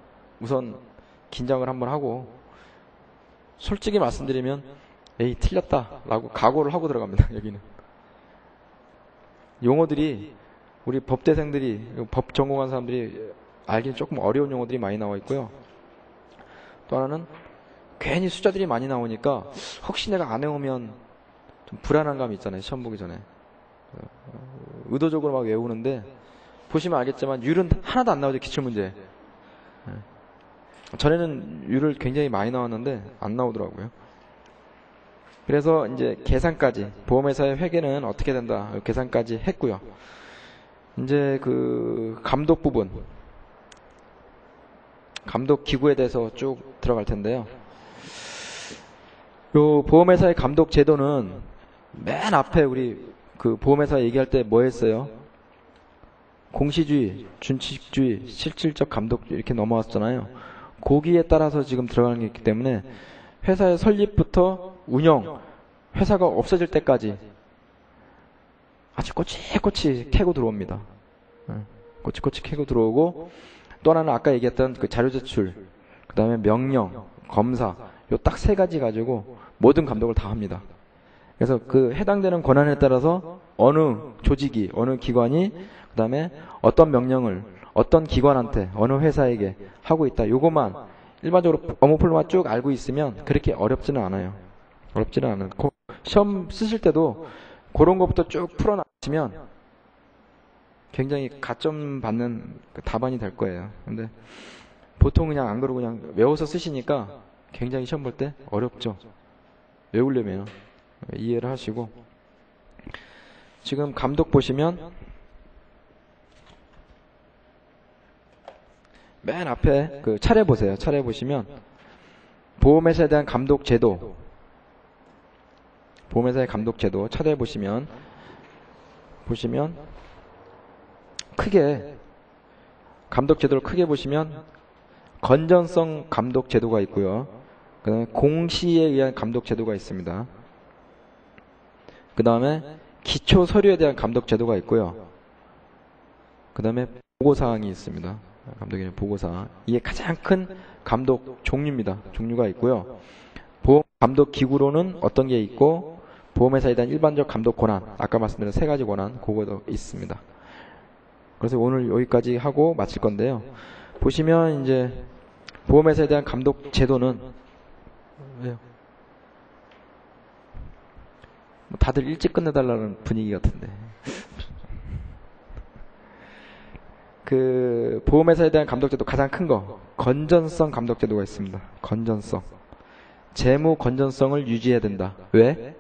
우선 긴장을 한번 하고 솔직히 말씀드리면 에이 틀렸다 라고 각오를 하고 들어갑니다 여기는 용어들이 우리 법대생들이 법 전공한 사람들이 알기는 조금 어려운 용어들이 많이 나와 있고요 또 하나는 괜히 숫자들이 많이 나오니까 혹시 내가 안 해오면 좀 불안한 감이 있잖아요 시험 보기 전에 의도적으로 막 외우는데 보시면 알겠지만 율은 하나도 안 나오죠 기출 문제 전에는 율을 굉장히 많이 나왔는데 안 나오더라고요 그래서 이제 계산까지 보험회사의 회계는 어떻게 된다 계산까지 했고요. 이제 그 감독 부분 감독 기구에 대해서 쭉 들어갈 텐데요. 요 보험회사의 감독 제도는 맨 앞에 우리 그 보험회사 얘기할 때 뭐 했어요? 공시주의, 준칙주의, 실질적 감독 이렇게 넘어왔잖아요. 거기에 따라서 지금 들어가는 게 있기 때문에 회사의 설립부터 운영, 회사가 없어질 때까지 아주 꼬치꼬치 캐고 들어옵니다. 꼬치꼬치 캐고 들어오고 또 하나는 아까 얘기했던 그 자료 제출, 그 다음에 명령, 검사 요 딱 세 가지 가지고 모든 감독을 다 합니다. 그래서 그 해당되는 권한에 따라서 어느 조직이, 어느 기관이 그 다음에 어떤 명령을 어떤 기관한테, 어느 회사에게 하고 있다. 요것만 일반적으로 업무 플로만 쭉 알고 있으면 그렇게 어렵지는 않아요. 어렵지는 않고 시험 쓰실 때도 그런 것부터 쭉 풀어놨으면 굉장히 가점 받는 그 답안이 될 거예요. 근데 보통 그냥 안 그러고 그냥 외워서 쓰시니까 굉장히 시험 볼 때 어렵죠. 외우려면 이해를 하시고 지금 감독 보시면 맨 앞에 그 차례 보세요. 차례 보시면 보험회사에 대한 감독 제도 보험회사의 감독 제도 차례 보시면 보시면 크게 감독 제도를 크게 보시면 건전성 감독 제도가 있고요. 그 다음에 공시에 의한 감독 제도가 있습니다. 그 다음에 기초 서류에 대한 감독 제도가 있고요. 그 다음에 보고사항이 있습니다. 감독의 보고사항. 이게 가장 큰 감독 종류입니다. 종류가 있고요. 보험 감독 기구로는 어떤 게 있고 보험회사에 대한 일반적 감독 권한, 아까 말씀드린 세 가지 권한, 그거도 있습니다. 그래서 오늘 여기까지 하고 마칠 건데요. 보시면 이제 보험회사에 대한 감독 제도는? 뭐 다들 일찍 끝내달라는 분위기 같은데. 그 보험회사에 대한 감독제도 가장 큰 거 건전성 감독제도가 있습니다. 건전성. 재무 건전성을 유지해야 된다. 왜?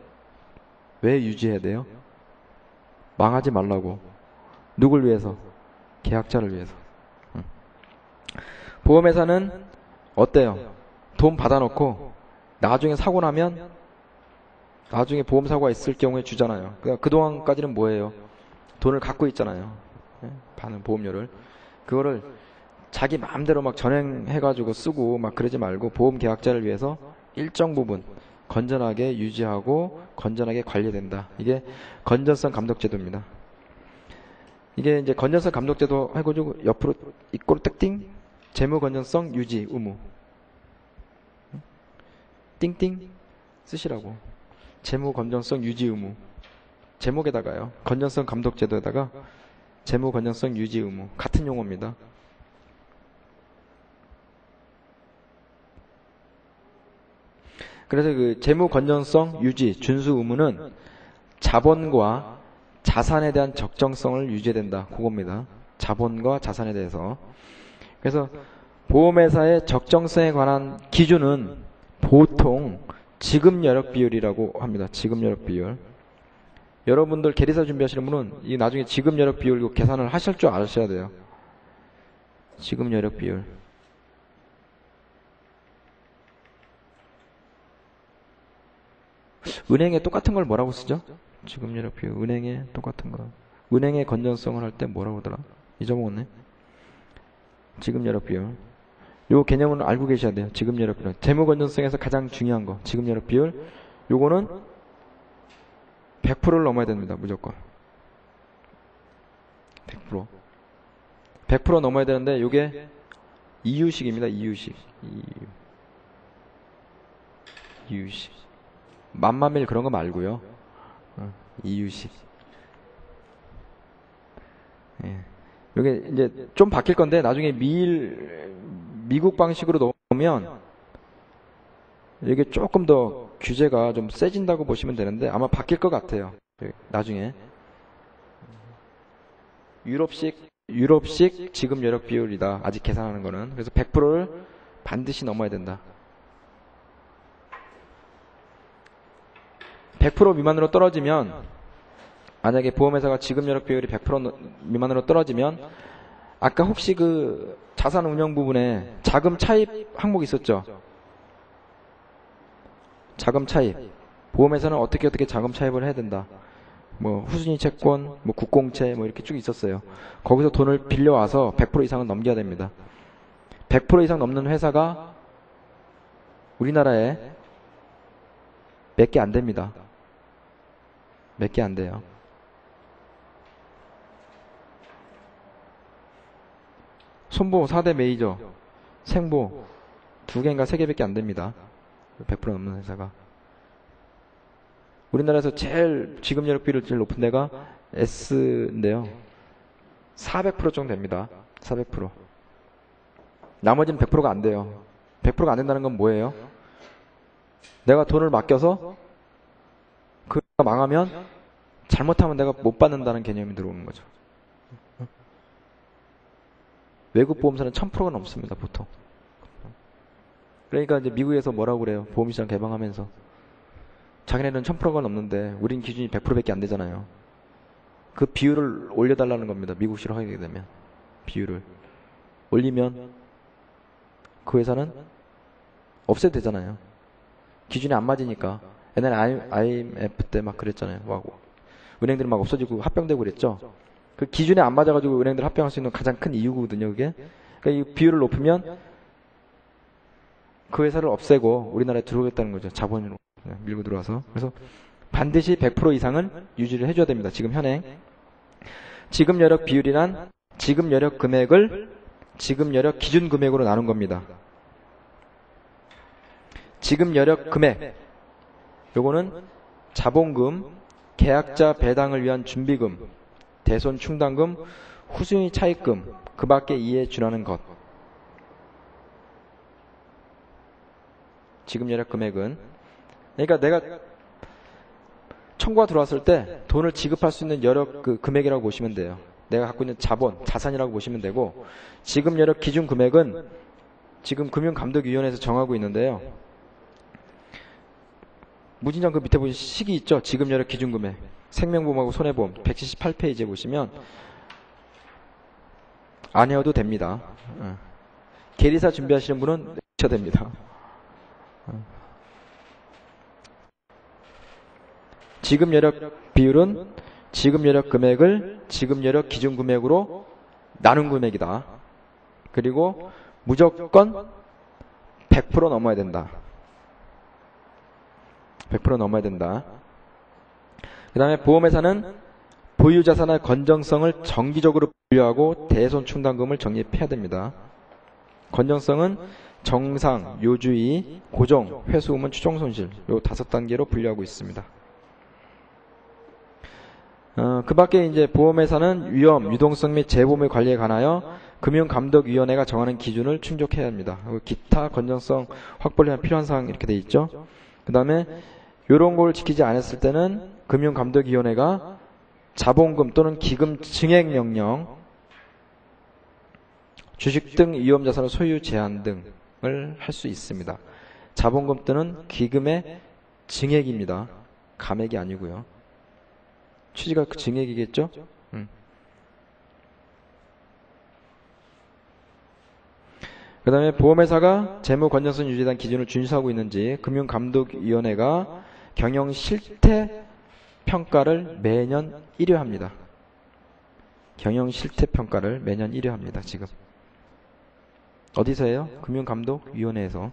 왜 유지해야 돼요? 망하지 말라고. 누굴 위해서? 계약자를 위해서. 응. 보험회사는 어때요? 돈 받아놓고 나중에 사고 나면 나중에 보험 사고가 있을 경우에 주잖아요. 그러니까 그동안까지는 뭐예요? 돈을 갖고 있잖아요. 받는 보험료를. 그거를 자기 마음대로 막 전행해가지고 쓰고 막 그러지 말고 보험 계약자를 위해서 일정 부분 건전하게 유지하고 건전하게 관리된다. 이게 건전성 감독제도입니다. 이게 이제 건전성 감독제도 해가지고 옆으로 이꼬로 땡띵 재무 건전성 유지 의무 띵띵 쓰시라고 재무 건전성 유지 의무 제목에다가요 건전성 감독 제도에다가 재무 건전성 유지 의무 같은 용어입니다. 그래서 그 재무 건전성 유지 준수 의무는 자본과 자산에 대한 적정성을 유지해야 된다. 그겁니다. 자본과 자산에 대해서. 그래서 보험회사의 적정성에 관한 기준은 보통 지급 여력 비율이라고 합니다. 지급 여력 비율. 여러분들 계리사 준비하시는 분은 이 나중에 지급 여력 비율 계산을 하실 줄 아셔야 돼요. 지급 여력 비율. 은행에 똑같은 걸 뭐라고 쓰죠? 지급 여력 비율. 은행에 똑같은 거. 은행의 건전성을 할 때 뭐라고 하더라? 잊어먹었네. 지급 여력 비율. 요 개념은 알고 계셔야 돼요. 지급 여력 비율. 재무 건전성에서 가장 중요한 거. 지급 여력 비율. 요거는 100%를 넘어야 됩니다. 무조건. 100%. 100% 넘어야 되는데 요게 이유식입니다. 이유식. 이유. 이유식. 만만밀 그런 거 말고요. 어, 이유식. 예. 요게 이제 좀 바뀔 건데 나중에 미일 미국 방식으로 넣으면 이게 조금 더 규제가 좀 세진다고 보시면 되는데 아마 바뀔 것 같아요. 나중에 유럽식 유럽식 지급 여력 비율이다. 아직 계산하는 거는 그래서 100%를 반드시 넘어야 된다. 100% 미만으로 떨어지면 만약에 보험회사가 지급 여력 비율이 100% 미만으로 떨어지면 아까 혹시 그 자산 운영 부분에 자금 차입 항목 있었죠? 자금 차입. 보험회사는 어떻게 어떻게 자금 차입을 해야 된다. 뭐 후순위 채권, 뭐 국공채 뭐 이렇게 쭉 있었어요. 거기서 돈을 빌려와서 100% 이상은 넘겨야 됩니다. 100% 이상 넘는 회사가 우리나라에 몇 개 안 됩니다. 몇 개 안 돼요. 손보 4대 메이저, 생보 두 개인가 세 개밖에 안 됩니다. 100% 넘는 회사가. 우리나라에서 제일 지급 여력비율 제일 높은 데가 S인데요. 400% 정도 됩니다. 400%. 나머지는 100%가 안 돼요. 100%가 안 된다는 건 뭐예요? 내가 돈을 맡겨서 그가 망하면 잘못하면 내가 못 받는다는 개념이 들어오는 거죠. 외국 보험사는 1000%가 넘습니다, 보통. 그러니까 이제 미국에서 뭐라고 그래요? 보험시장 개방하면서. 자기네는 1000%가 넘는데 우린 기준이 100%밖에 안 되잖아요. 그 비율을 올려달라는 겁니다. 미국시로 하게 되면. 비율을. 올리면 그 회사는 없애도 되잖아요. 기준이 안 맞으니까. 옛날에 IMF 때 막 그랬잖아요. 막 은행들이 막 없어지고 합병되고 그랬죠. 그 기준에 안 맞아가지고 은행들 합병할 수 있는 가장 큰 이유거든요. 그게. 그러니까 이 비율을 높이면 그 회사를 없애고 우리나라에 들어오겠다는 거죠. 자본으로 밀고 들어와서. 그래서 반드시 100% 이상은 유지를 해줘야 됩니다. 지금 현행. 지급 여력 비율이란 지급 여력 금액을 지급 여력 기준 금액으로 나눈 겁니다. 지급 여력 금액. 요거는 자본금, 계약자 배당을 위한 준비금, 대손 충당금, 후순위 차입금, 그 밖에 이에 준하는 것. 지급 여력 금액은 그러니까 내가 청구가 들어왔을 때 돈을 지급할 수 있는 여력 그 금액이라고 보시면 돼요. 내가 갖고 있는 자본, 자산이라고 보시면 되고 지급 여력 기준 금액은 지금 금융감독위원회에서 정하고 있는데요. 무진장 그 밑에 보신 시기 있죠? 지급 여력 기준 금액. 생명보험하고 손해보험 178페이지에 보시면 안 해도 됩니다. 어. 계리사 준비하시는 분은 하셔도 됩니다. 어. 지급 여력 비율은 지급 여력 금액을 지급 여력 기준 금액으로 나눈 금액이다. 그리고 무조건 100% 넘어야 된다. 100% 넘어야 된다. 그 다음에 보험회사는 보유자산의 건정성을 정기적으로 분류하고 대손 충당금을 적립해야 됩니다. 건정성은 정상, 요주의, 고정, 회수음은 추정 손실 요 다섯 단계로 분류하고 있습니다. 어, 그 밖에 이제 보험회사는 위험, 유동성 및 재보험의 관리에 관하여 금융감독위원회가 정하는 기준을 충족해야 합니다. 기타 건전성 확보를 위한 필요한 사항 이렇게 돼 있죠. 그 다음에 이런 걸 지키지 않았을 때는 금융감독위원회가 자본금 또는 기금 증액 명령, 주식 등 위험 자산의 소유 제한 등을 할 수 있습니다. 자본금 또는 기금의 증액입니다. 감액이 아니고요. 취지가 그 증액이겠죠? 음. 그 다음에 보험회사가 재무 건전성 대한 기준을 준수하고 있는지 금융감독위원회가 경영 실태 평가를 매년 1회 합니다. 경영 실태 평가를 매년 1회 합니다. 지금 어디서 해요? 금융감독위원회에서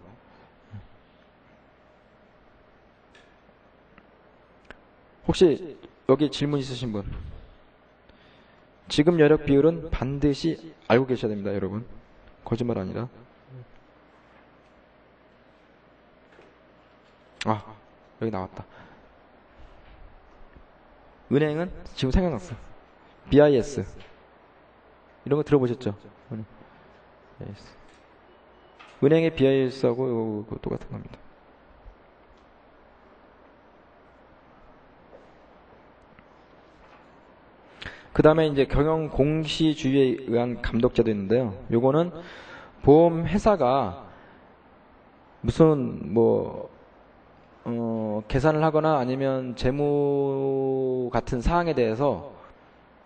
혹시 여기 질문 있으신 분? 지금 여력 비율은 반드시 알고 계셔야 됩니다, 여러분. 거짓말 아니라. 아, 여기 나왔다. 은행은 지금 생각났어. BIS. 이런 거 들어보셨죠? 은행의 BIS하고 이거 똑같은 겁니다. 그 다음에 이제 경영 공시주의에 의한 감독제도 있는데요. 요거는 보험 회사가 무슨 뭐 어, 계산을 하거나 아니면 재무 같은 사항에 대해서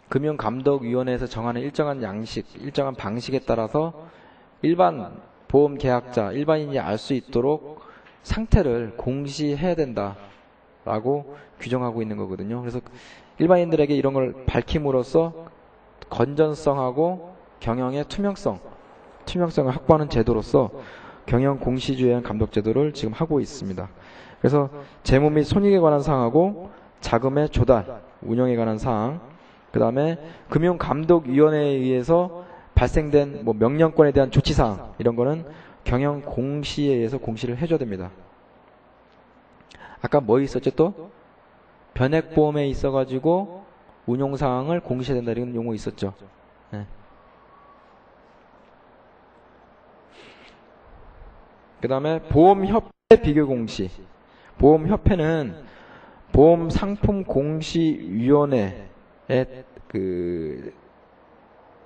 금융감독위원회에서 정하는 일정한 양식, 일정한 방식에 따라서 일반 보험 계약자, 일반인이 알 수 있도록 상태를 공시해야 된다라고 규정하고 있는 거거든요. 그래서 일반인들에게 이런 걸 밝힘으로써 건전성하고 경영의 투명성, 투명성을 확보하는 제도로서 경영 공시주의 감독 제도를 지금 하고 있습니다. 그래서 재무 및 손익에 관한 사항하고 자금의 조달, 운영에 관한 사항, 그 다음에 금융감독위원회에 의해서 발생된 뭐 명령권에 대한 조치사항 이런 거는 경영 공시에 의해서 공시를 해줘야 됩니다. 아까 뭐 있었죠 또? 변액보험에 있어가지고 운용사항을 공시해야 된다 이런 용어 있었죠. 네. 그 다음에 보험협회 비교 공시. 보험협회는 보험상품공시위원회에 그,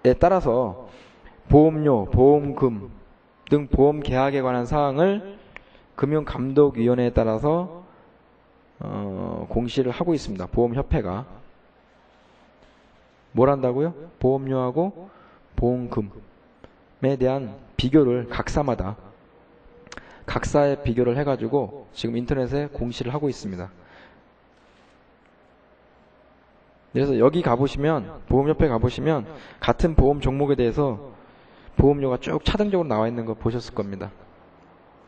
에 따라서 보험료, 보험금 등 보험 계약에 관한 사항을 금융감독위원회에 따라서 어, 공시를 하고 있습니다. 보험협회가. 뭘 한다고요? 보험료하고 보험금에 대한 비교를 각사마다 각사의 비교를 해가지고 지금 인터넷에 공시를 하고 있습니다. 그래서 여기 가보시면 보험협회 가보시면 같은 보험 종목에 대해서 보험료가 쭉 차등적으로 나와 있는 거 보셨을 겁니다.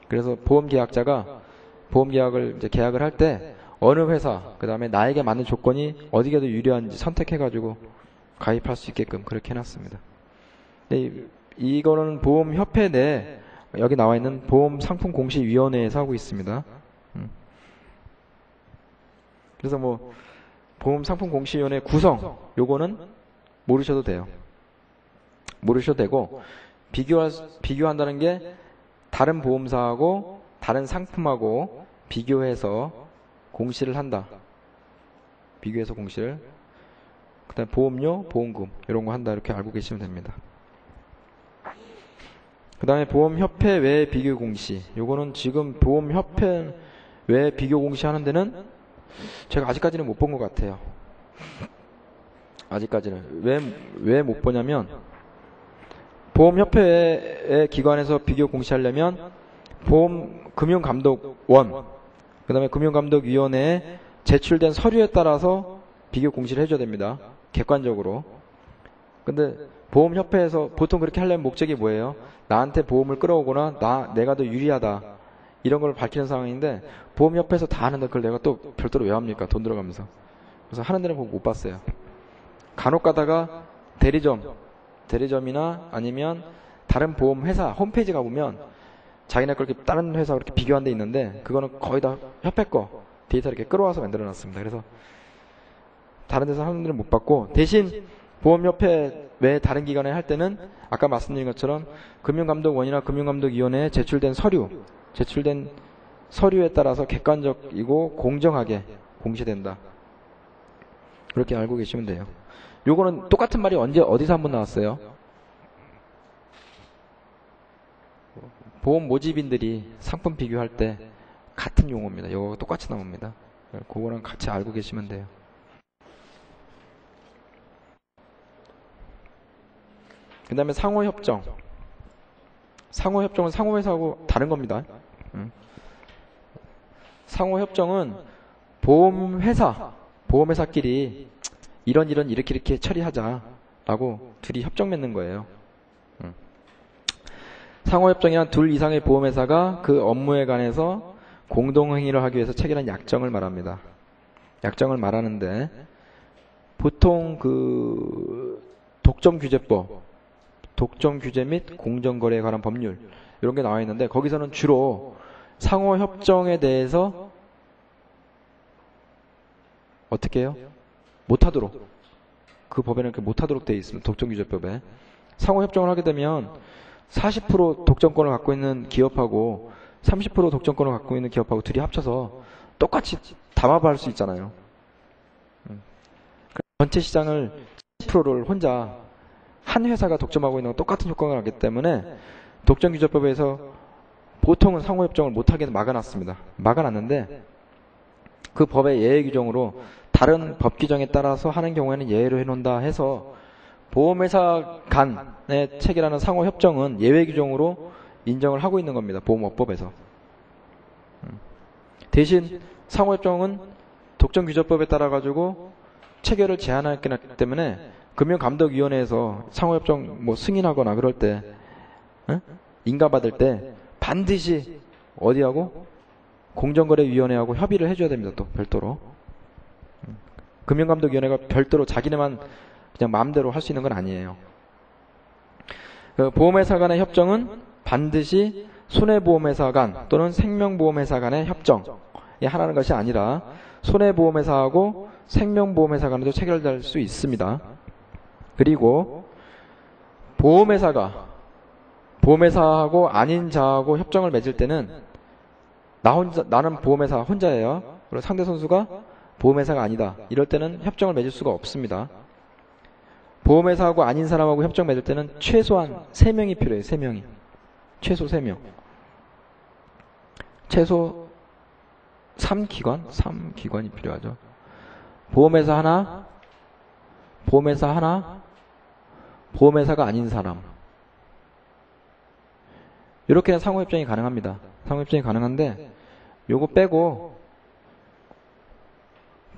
그래서 보험 계약자가 보험 계약을 이제 계약을 할 때 어느 회사, 그 다음에 나에게 맞는 조건이 어디가 더 유리한지 선택해가지고 가입할 수 있게끔 그렇게 해놨습니다. 네, 이거는 보험협회 내 여기 나와 있는 보험 상품 공시위원회에서 하고 있습니다. 음. 그래서 뭐 보험 상품 공시위원회 구성 요거는 모르셔도 돼요. 모르셔도 되고 비교할 비교한다는 게 다른 보험사하고 다른 상품하고 비교해서 공시를 한다. 비교해서 공시를. 그 다음에 보험료, 보험금 이런 거 한다 이렇게 알고 계시면 됩니다. 그 다음에 보험협회 외 비교 공시. 요거는 지금 보험협회 외 비교 공시 하는 데는 제가 아직까지는 못 본 것 같아요. 아직까지는. 왜, 왜 못 보냐면 보험협회의 기관에서 비교 공시하려면 보험 금융감독원, 그 다음에 금융감독위원회에 제출된 서류에 따라서 비교 공시를 해줘야 됩니다. 객관적으로. 근데 보험협회에서 보통 그렇게 하려면 목적이 뭐예요? 나한테 보험을 끌어오거나 나 내가 더 유리하다 이런 걸 밝히는 상황인데 보험협회에서 다 하는데 그걸 내가 또 별도로 왜 합니까? 돈 들어가면서. 그래서 하는 데는 못 봤어요. 간혹 가다가 대리점, 대리점이나 아니면 다른 보험 회사 홈페이지 가보면 자기네 걸 이렇게 다른 회사 그렇게 비교한 데 있는데 그거는 거의 다 협회 거 데이터 이렇게 끌어와서 만들어 놨습니다. 그래서 다른 데서 하는 데는 못 봤고 대신 보험협회 외 다른 기관에 할 때는 아까 말씀드린 것처럼 금융감독원이나 금융감독위원회에 제출된 서류, 제출된 서류에 따라서 객관적이고 공정하게 공시된다. 그렇게 알고 계시면 돼요. 요거는 똑같은 말이 언제 어디서 한번 나왔어요? 보험 모집인들이 상품 비교할 때 같은 용어입니다. 이거 똑같이 나옵니다. 그거랑 같이 알고 계시면 돼요. 그 다음에 상호협정. 상호협정은 상호회사하고 다른 겁니다. 상호협정은 보험회사, 보험회사끼리 이런 이런 이렇게 이렇게 처리하자라고 둘이 협정 맺는 거예요. 상호협정이란 둘 이상의 보험회사가 그 업무에 관해서 공동행위를 하기 위해서 체결한 약정을 말합니다. 약정을 말하는데 보통 그 독점규제법, 독점 규제 및 공정 거래에 관한 법률 이런 게 나와 있는데 거기서는 주로 상호 협정에 대해서 어떻게 해요? 못하도록 그 법에는 이렇게 못하도록 되어 있습니다. 독점규제법에 상호 협정을 하게 되면 40% 독점권을 갖고 있는 기업하고 30% 독점권을 갖고 있는 기업하고 둘이 합쳐서 똑같이 담합할 수 있잖아요. 음. 전체 시장을 10%를 혼자 한 회사가 독점하고 있는 건 똑같은 효과가 나기 때문에 독점 규제법에서 보통은 상호협정을 못하게 막아놨습니다. 막아놨는데 그 법의 예외 규정으로 다른 법 규정에 따라서 하는 경우에는 예외로 해놓는다 해서 보험회사 간의 체결하는 상호협정은 예외 규정으로 인정을 하고 있는 겁니다. 보험업법에서. 음. 대신 상호협정은 독점규제법에 따라 가지고 체결을 제한하기 때문에 금융감독위원회에서 상호협정 뭐 승인하거나 그럴 때 응? 인가받을 때 반드시 어디하고 공정거래위원회하고 협의를 해줘야 됩니다. 또 별도로 음. 금융감독위원회가 별도로 자기네만 그냥 마음대로 할 수 있는 건 아니에요. 그 보험회사 간의 협정은 반드시 손해보험회사 간 또는 생명보험회사 간의 협정에 하나는 것이 아니라 손해보험회사하고 생명보험회사 간에도 체결될 수 있습니다. 그리고 보험회사가 보험회사하고 아닌 자하고 협정을 맺을 때는 나 혼자 나는 보험회사 혼자예요. 그리고 상대 선수가 보험회사가 아니다. 이럴 때는 협정을 맺을 수가 없습니다. 보험회사하고 아닌 사람하고 협정 맺을 때는 최소한 3명이 필요해요. 3명이. 최소 3명. 최소 3기관? 3기관이 필요하죠. 보험회사 하나, 보험회사 하나, 보험회사가 아닌 사람. 이렇게 상호 협정이 가능합니다. 상호 협정이 가능한데, 요거 빼고,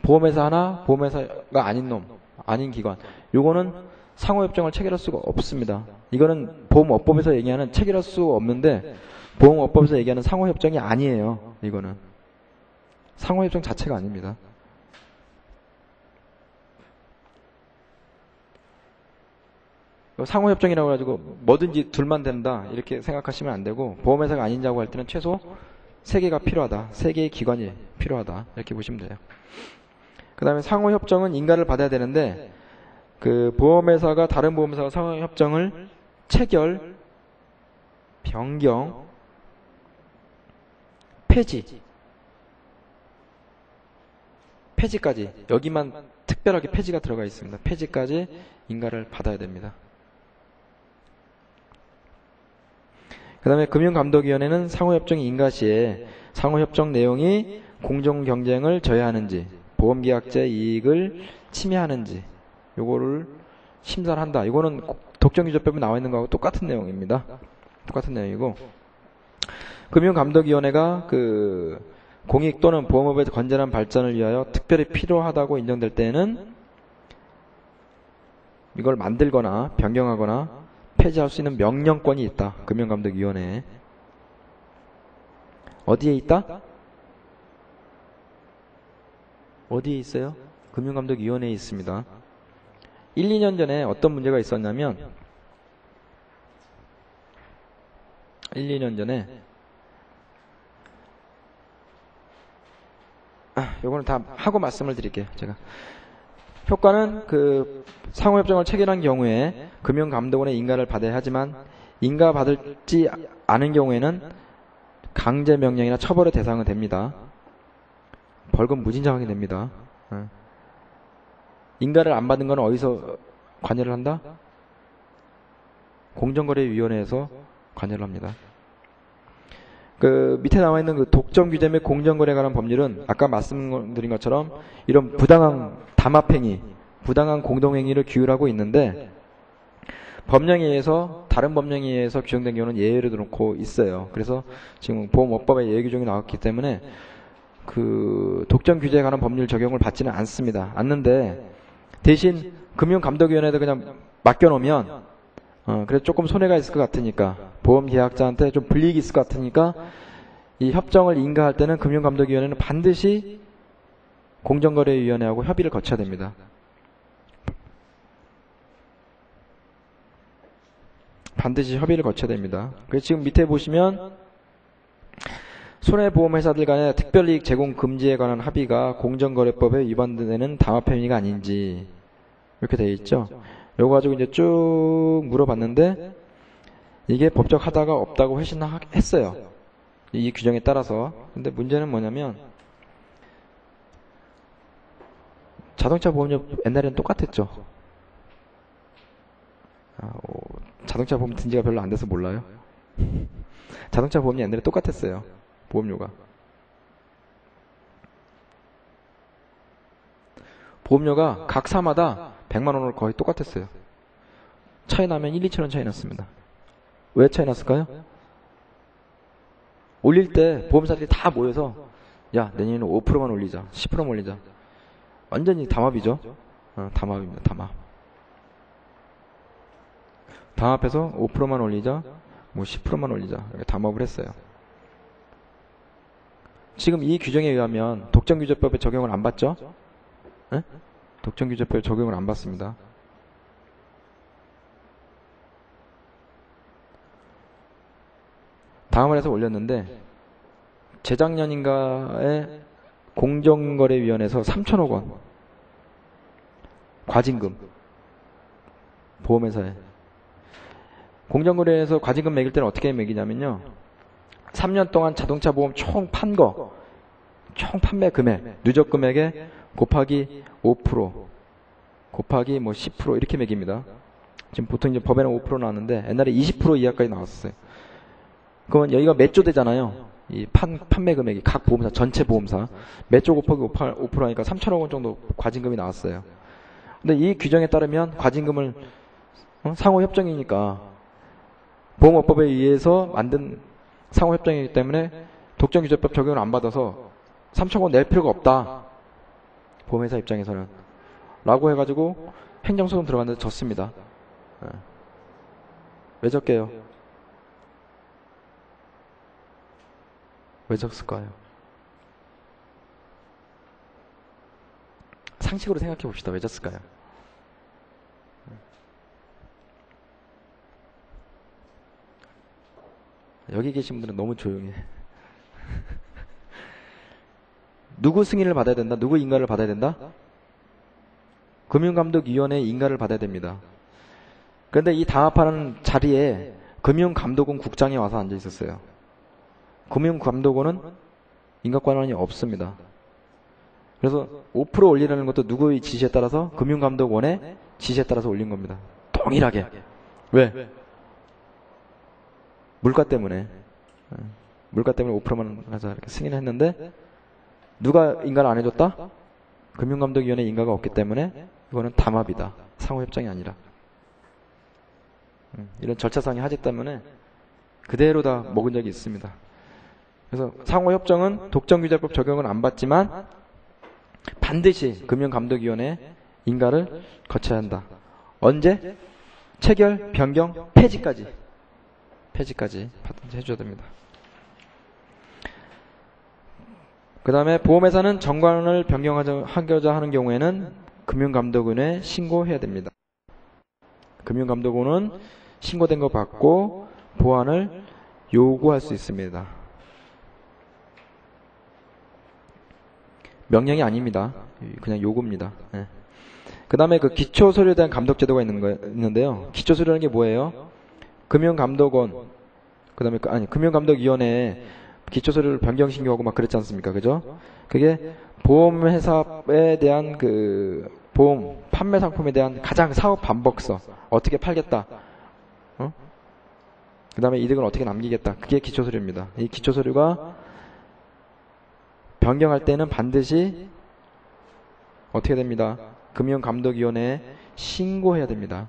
보험회사 하나, 보험회사가 아닌 놈. 아닌 기관. 요거는 상호 협정을 체결할 수가 없습니다. 이거는 보험업법에서 얘기하는 체결할 수 없는데 보험업법에서 얘기하는 상호 협정이 아니에요. 이거는. 상호 협정 자체가 아닙니다. 상호협정이라고 해가지고 뭐든지 둘만 된다 이렇게 생각하시면 안 되고 보험회사가 아닌자고 할 때는 최소 3개가 필요하다. 3개의 기관이 필요하다. 이렇게 보시면 돼요. 그 다음에 상호협정은 인가를 받아야 되는데 그 보험회사가 다른 보험회사와 상호협정을 체결, 변경, 폐지, 폐지까지 여기만 특별하게 폐지가 들어가 있습니다. 폐지까지 인가를 받아야 됩니다. 그 다음에 금융감독위원회는 상호협정 인가 시에 상호협정 내용이 공정 경쟁을 저해하는지 보험계약자의 이익을 침해하는지 요거를 심사를 한다. 이거는 독점규제법에 나와 있는 거하고 똑같은 내용입니다. 똑같은 내용이고 금융감독위원회가 그 공익 또는 보험업의 건전한 발전을 위하여 특별히 필요하다고 인정될 때에는 이걸 만들거나 변경하거나 폐지할 수 있는 명령권이 있다. 금융감독위원회에. 어디에 있다? 어디에 있어요? 금융감독위원회에 있습니다. 1, 2년 전에 어떤 문제가 있었냐면 1, 2년 전에 아, 요거는 다 하고 말씀을 드릴게요. 제가 효과는 그 상호협정을 체결한 경우에 금융감독원의 인가를 받아야 하지만 인가 받을지 않은 경우에는 강제 명령이나 처벌의 대상은 됩니다. 벌금 무진장하게 됩니다. 어. 인가를 안 받은 건 어디서 관여를 한다? 공정거래위원회에서 관여를 합니다. 그 밑에 나와 있는 그 독점 규제 및 공정거래에 관한 법률은 아까 말씀드린 것처럼 이런 부당한 담합행위, 부당한 공동행위를 규율하고 있는데 법령에 의해서 다른 법령에 의해서 규정된 경우는 예외를 놓고 있어요. 그래서 지금 보험업법에 예외 규정이 나왔기 때문에 그 독점 규제에 관한 법률 적용을 받지는 않습니다. 않는데 대신 금융감독위원회에도 그냥 맡겨놓으면 어, 그래서 조금 손해가 있을 것 같으니까 보험 계약자한테 좀 불이익이 있을 것 같으니까 이 협정을 인가할 때는 금융감독위원회는 반드시 공정거래위원회하고 협의를 거쳐야 됩니다. 반드시 협의를 거쳐야 됩니다. 그래서 지금 밑에 보시면 손해보험회사들 간의 특별이익 제공 금지에 관한 합의가 공정거래법에 위반되는 담합 행위가 아닌지 이렇게 되어 있죠. 요거 가지고 이제 쭉 물어봤는데 이게 법적 하다가 없다고 회신했어요. 이 규정에 따라서. 근데 문제는 뭐냐면 자동차 보험료 옛날에는 똑같았죠. 아, 오, 자동차 보험 든 지가 별로 안 돼서 몰라요. 자동차 보험이 옛날에 똑같았어요. 보험료가. 보험료가 각 사마다 100만 원으로 거의 똑같았어요. 차이 나면 1, 2천 원 차이 났습니다. 왜 차이 났을까요? 올릴 때 보험사들이 다 모여서 야 내년에는 5%만 올리자 10%만 올리자 완전히 담합이죠 어, 담합입니다 담합 담합해서 5%만 올리자 뭐 10%만 올리자 이렇게 담합을 했어요 지금 이 규정에 의하면 독점규제법에 적용을 안 받죠 네? 독점 규제법에 적용을 안 받습니다. 다음을 해서 올렸는데 재작년인가에 공정거래위원회에서 3천억 원 과징금 보험회사에 공정거래에서 과징금 매길 때는 어떻게 매기냐면요 3년 동안 자동차 보험 총 판 거, 총 판매 금액, 누적 금액에 곱하기 5% 곱하기 뭐 10% 이렇게 매깁니다. 지금 보통 이제 법에는 5% 나왔는데 옛날에 20% 이하까지 나왔어요. 그러면 여기가 몇 조 되잖아요. 이 판, 판매 금액이 각 보험사 전체 보험사 몇 조 곱하기 5%, 5% 하니까 3천억 원 정도 과징금이 나왔어요. 근데 이 규정에 따르면 과징금을 어? 상호 협정이니까 보험업법에 의해서 만든 상호 협정이기 때문에 독점 규제법 적용을 안 받아서 3천억 원 낼 필요가 없다. 보험회사 입장에서는 라고 해가지고 행정소송 들어갔는데 졌습니다. 네. 왜 졌게요? 왜 졌을까요? 상식으로 생각해 봅시다. 왜 졌을까요? 여기 계신 분들은 너무 조용해. 누구 승인을 받아야 된다? 누구 인가를 받아야 된다? 금융감독위원회 인가를 받아야 됩니다. 그런데 이 담합하는 자리에 금융감독원 국장이 와서 앉아 있었어요. 금융감독원은 인가권한이 없습니다. 그래서 5% 올리라는 것도 누구의 지시에 따라서 금융감독원의 지시에 따라서 올린 겁니다. 동일하게. 왜? 물가 때문에. 물가 때문에 5%만 하자 이렇게 승인을 했는데 누가 인가를 안 해줬다? 금융감독위원회 인가가 없기 때문에 이거는 담합이다. 상호협정이 아니라. 음, 이런 절차상의 하지 때문에 그대로 다 먹은 적이 있습니다. 그래서 상호협정은 독점규제법 적용은 안 받지만 반드시 금융감독위원회 인가를 거쳐야 한다. 언제? 체결, 변경, 폐지까지. 폐지까지 해줘야 됩니다. 그 다음에 보험회사는 정관을 변경하고자 하는 경우에는 금융감독원에 신고해야 됩니다. 금융감독원은 신고된 거 받고 보완을 요구할 수 있습니다. 명령이 아닙니다. 그냥 요구입니다. 네. 그 다음에 그 기초서류에 대한 감독제도가 있는 거, 있는데요. 기초서류라는 게 뭐예요? 금융감독원, 그 다음에, 그, 아니, 금융감독위원회에 기초서류를 변경신고하고 막 그랬지 않습니까? 그죠? 그게 보험회사에 대한 그, 보험, 판매 상품에 대한 가장 사업 반복서. 어떻게 팔겠다. 어? 그 다음에 이득을 어떻게 남기겠다. 그게 기초서류입니다. 이 기초서류가 변경할 때는 반드시 어떻게 됩니다? 금융감독위원회에 신고해야 됩니다.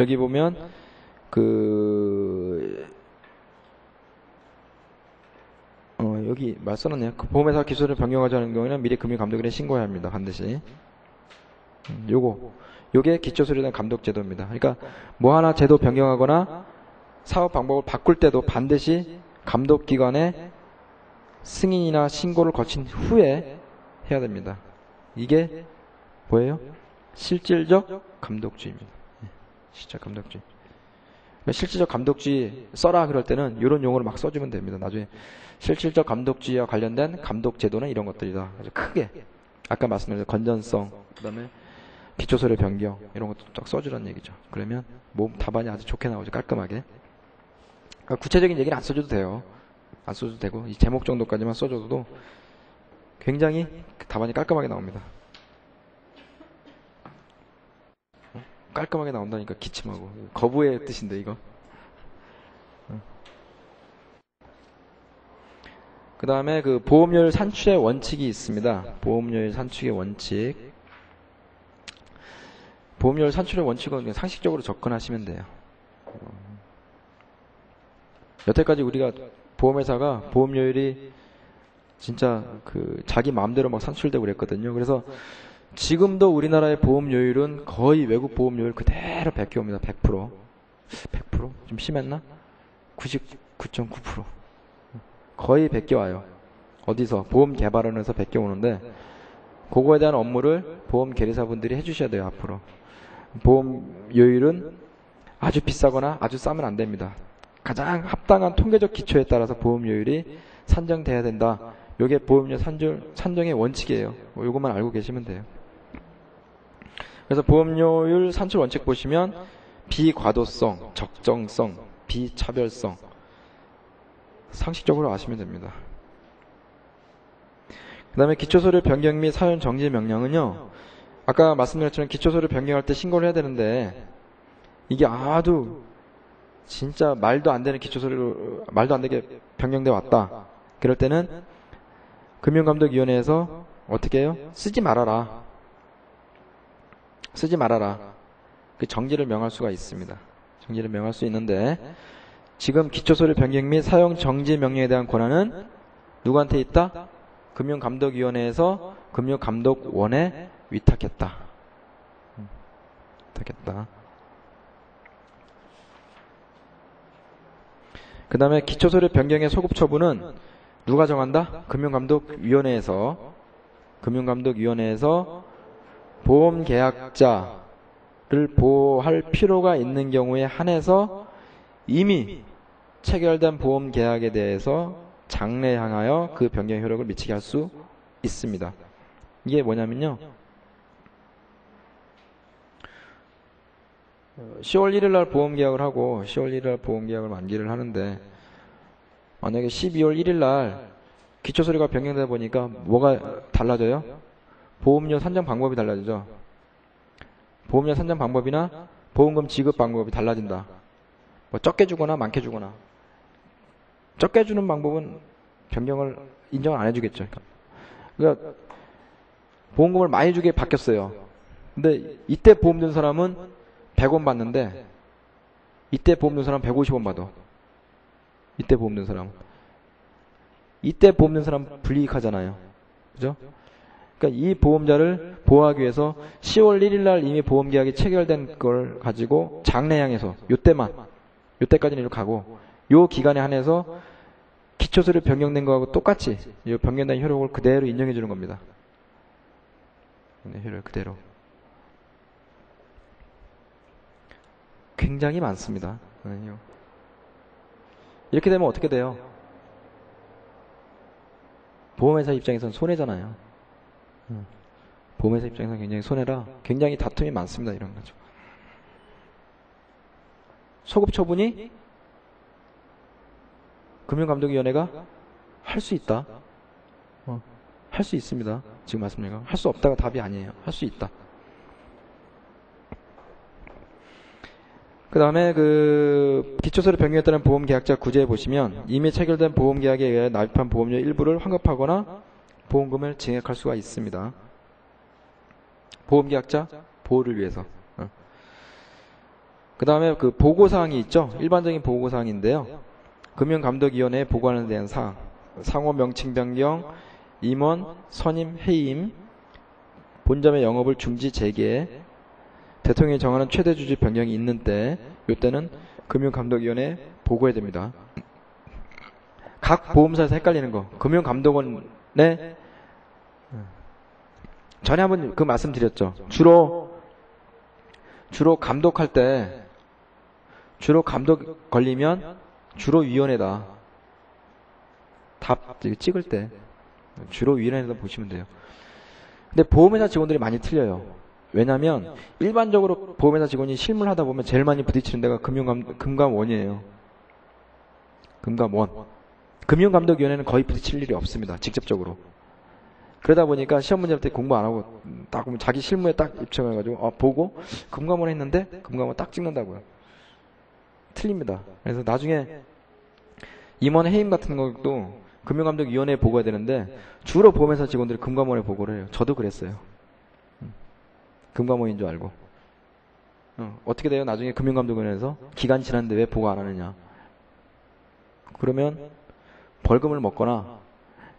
여기 보면 그 어, 여기 말 써놨네요. 그 보험회사 기술을 변경하지 않은 경우에는 미리 금융감독원에 신고해야 합니다. 반드시. 음, 요거 요게 기초수리에 대한 감독제도입니다. 그러니까 뭐 하나 제도 변경하거나 사업 방법을 바꿀 때도 반드시 감독기관에 승인이나 신고를 거친 후에 해야 됩니다. 이게 뭐예요? 실질적 감독주의입니다. 예, 실질적 감독주의. 그러니까 실질적 감독주의 써라 그럴 때는 이런 용어를 막 써주면 됩니다. 나중에 실질적 감독주의와 관련된 감독 제도는 이런 것들이다. 아주 크게 아까 말씀드린 건전성, 그다음에 기초서류 변경 이런 것도 쫙 써주라는 얘기죠. 그러면 몸 답안이 아주 좋게 나오죠. 깔끔하게. 그러니까 구체적인 얘기는 안 써줘도 돼요. 안 써도 되고 이 제목 정도까지만 써줘도 굉장히 답안이 깔끔하게 나옵니다. 깔끔하게 나온다니까 기침하고 거부의 뜻인데 이거. 어. 그 다음에 그 보험료율 산출의 원칙이 있습니다. 보험료율 산출의 원칙. 보험료율 산출의 원칙은 상식적으로 접근하시면 돼요. 어. 여태까지 우리가 보험회사가 보험료율이 진짜 그 자기 마음대로 막 산출되고 그랬거든요. 그래서 지금도 우리나라의 보험료율은 거의 외국 보험료율 그대로 베껴옵니다. 100%. 100%? 좀 심했나? 99.9%. 거의 베껴와요. 어디서? 보험 개발원에서 베껴오는데 그거에 대한 업무를 보험 계리사분들이 해주셔야 돼요. 앞으로. 보험료율은 아주 비싸거나 아주 싸면 안 됩니다. 가장 합당한 통계적 기초에 따라서 보험료율이 산정돼야 된다. 이게 보험료 산정, 산정의 원칙이에요. 뭐 이것만 알고 계시면 돼요. 그래서 보험료율 산출 원칙 보시면 비과도성, 적정성, 비차별성 상식적으로 아시면 됩니다. 그 다음에 기초서류 변경 및 사연 정지 명령은요. 아까 말씀드렸지만 기초서류 변경할 때 신고를 해야 되는데 이게 아주 진짜 말도 안 되는 기초서류로 말도 안 되게 변경돼 왔다. 그럴 때는 금융감독위원회에서 어떻게 해요? 쓰지 말아라. 쓰지 말아라. 그 정지를 명할 수가 있습니다. 정지를 명할 수 있는데 지금 기초서류 변경 및 사용 정지 명령에 대한 권한은 누구한테 있다? 금융감독위원회에서 금융감독원에 위탁했다. 음, 위탁했다. 그 다음에 기초서류 변경의 소급 처분은 누가 정한다? 금융감독위원회에서 금융감독위원회에서 보험 계약자를 보호할 필요가 있는 경우에 한해서 이미 체결된 보험 계약에 대해서 장래 향하여 그 변경 효력을 미치게 할 수 있습니다. 이게 뭐냐면요. 10월 1일 날 보험 계약을 하고 10월 1일 날 보험 계약을 만기를 하는데 만약에 12월 1일 날 기초 서류가 변경되다 보니까 뭐가 달라져요? 보험료 산정 방법이 달라지죠. 보험료 산정 방법이나 보험금 지급 방법이 달라진다. 뭐 적게 주거나 많게 주거나. 적게 주는 방법은 변경을 인정을 안 해주겠죠. 그러니까 보험금을 많이 주게 바뀌었어요. 근데 이때 보험 든 사람은 100원 받는데 이때 보험 든 사람 150원 받아. 이때 보험 든 사람. 이때 보험 든 사람 불이익하잖아요. 그죠? 그러니까 이 보험자를 보호하기 위해서 10월 1일 날 이미 보험 계약이 체결된 걸 가지고 장래 향해서 요때만 요때까지는 이렇게 가고 요 기간에 한해서 기초서류 변경된 거하고 똑같이 이 변경된 효력을 그대로 인정해 주는 겁니다. 네, 효력 그대로. 굉장히 많습니다. 아니요. 이렇게 되면 어떻게 돼요? 보험회사 입장에서는 손해잖아요. 보험회사 입장에서는 굉장히 손해라 굉장히 다툼이 많습니다. 이런 거죠. 소급 처분이 금융감독위원회가 할 수 있다. 어, 할 수 있습니다. 지금 말씀드린 거. 할 수 없다가 답이 아니에요. 할 수 있다. 그 다음에 그 기초서류 변경에 따른 보험계약자 구제에 보시면 이미 체결된 보험계약에 의해 납입한 보험료 일부를 환급하거나 보험금을 증액할 수가 있습니다. 보험계약자 보호를 위해서. 어. 그 다음에 그 보고사항이 있죠. 일반적인 보고사항인데요. 금융감독위원회에 보고하는 대한 사항. 상호 명칭 변경, 임원, 선임, 해임, 본점의 영업을 중지 재개, 대통령이 정하는 최대 주주 변경이 있는 때, 이때는 금융감독위원회에 보고해야 됩니다. 각 보험사에서 헷갈리는 거. 금융감독원 에 전에 한번 그 말씀 드렸죠. 주로 주로 감독할 때 주로 감독 걸리면 주로 위원회다. 답 찍을 때 주로 위원회다 보시면 돼요. 근데 보험회사 직원들이 많이 틀려요. 왜냐하면 일반적으로 보험회사 직원이 실무를 하다 보면 제일 많이 부딪히는 데가 금융감 금감원이에요. 금감원. 금융감독위원회는 거의 부딪힐 일이 없습니다. 직접적으로. 그러다 보니까 시험 문제 때 공부 안 하고 딱 보면 자기 실무에 딱 입청해가지고 어, 보고 금감원 했는데 금감원 딱 찍는다고요. 틀립니다. 그래서 나중에 임원 해임 같은 것도 금융감독위원회에 보고해야 되는데 주로 보험회사 직원들이 금감원에 보고를 해요. 저도 그랬어요. 음. 금감원인 줄 알고. 어, 떻게 돼요? 나중에 금융감독원에서 기간 지났는데 왜 보고 안 하느냐. 그러면 벌금을 먹거나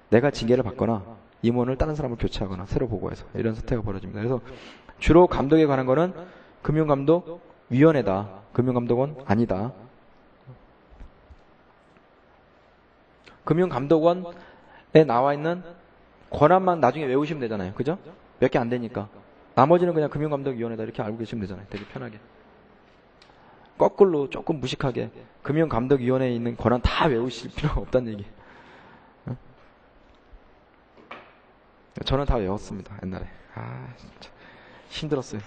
내가 징계를 받거나 임원을 다른 사람을 교체하거나 새로 보고해서 이런 사태가 벌어집니다. 그래서 주로 감독에 관한 거는 금융감독 위원회다. 금융감독원 아니다. 금융감독원에 나와 있는 권한만 나중에 외우시면 되잖아요. 그죠? 몇 개 안 되니까. 나머지는 그냥 금융감독위원회다 이렇게 알고 계시면 되잖아요. 되게 편하게. 거꾸로 조금 무식하게 금융감독위원회에 있는 권한 다 외우실 필요가 없다는 얘기. 저는 다 외웠습니다. 옛날에. 아, 진짜 힘들었어요.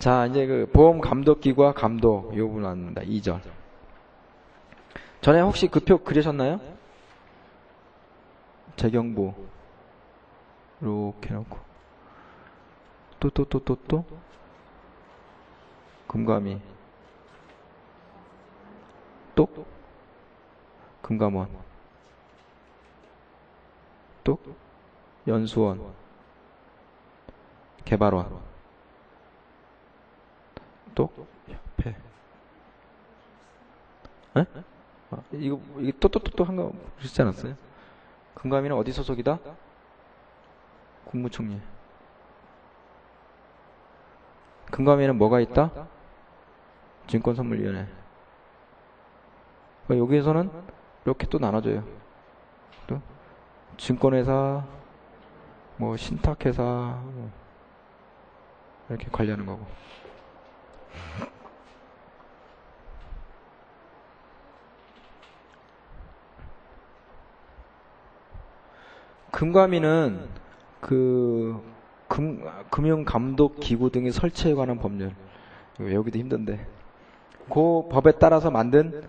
자, 이제 그 보험 감독기구와 감독 이 부분 나옵니다. 2절. 전에 혹시 그 표 그리셨나요? 재경부 이렇게 해놓고 또 또 또 또또 금감이 또 금감원 또 연수원, 개발원, 또 협회. 에? 아, 이거 이게 또 또 또 또 한거 그러지 않았어요? 금감위는 어디 소속이다? 국무총리. 금감위는 뭐가 있다? 증권선물위원회. 그러니까 여기에서는 이렇게 또 나눠져요. 또 증권회사, 뭐 신탁회사 뭐 이렇게 관리하는 거고. 금감위는 그 금, 금융감독기구 등의 설치에 관한 법률 외우기도 힘든데 그 법에 따라서 만든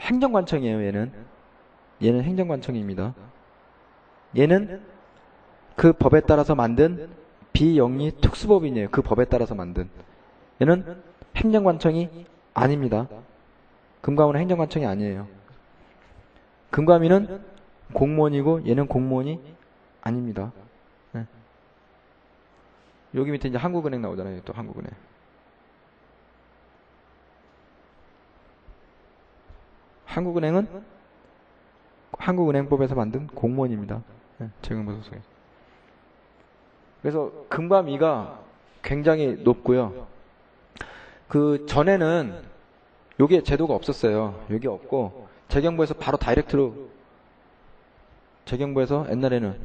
행정관청이에요 얘는 얘는 행정관청입니다 얘는 그 법에 따라서 만든 비영리 특수법인이에요. 그 법에 따라서 만든. 얘는 행정관청이 아닙니다. 금감원은 행정관청이 아니에요. 금감위는 공무원이고 얘는 공무원이 아닙니다. 네. 여기 밑에 이제 한국은행 나오잖아요. 또 한국은행. 한국은행은 한국은행법에서 만든 공무원입니다. 네, 재경부 소속에. 그래서 금과 미가 굉장히 높고요. 그 전에는 요게 제도가 없었어요. 여기 없고 재경부에서 바로 다이렉트로 재경부에서 옛날에는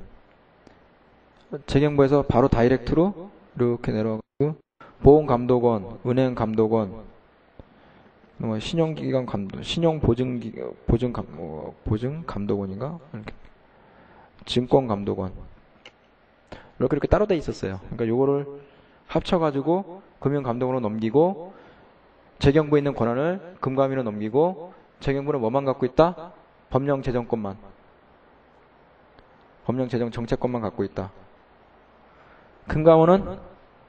재경부에서 바로 다이렉트로 이렇게 내려가고 보험감독원, 은행감독원, 뭐 신용기관 감독, 신용보증 보증 감 뭐, 보증 감독원인가 이렇게 증권 감독원 이렇게 이렇게 따로 돼 있었어요. 그러니까 요거를 합쳐가지고 금융감독원으로 넘기고 재경부에 있는 권한을 금감위로 넘기고 재경부는 뭐만 갖고 있다? 법령 재정권만 법령 재정 정책권만 갖고 있다. 금감원은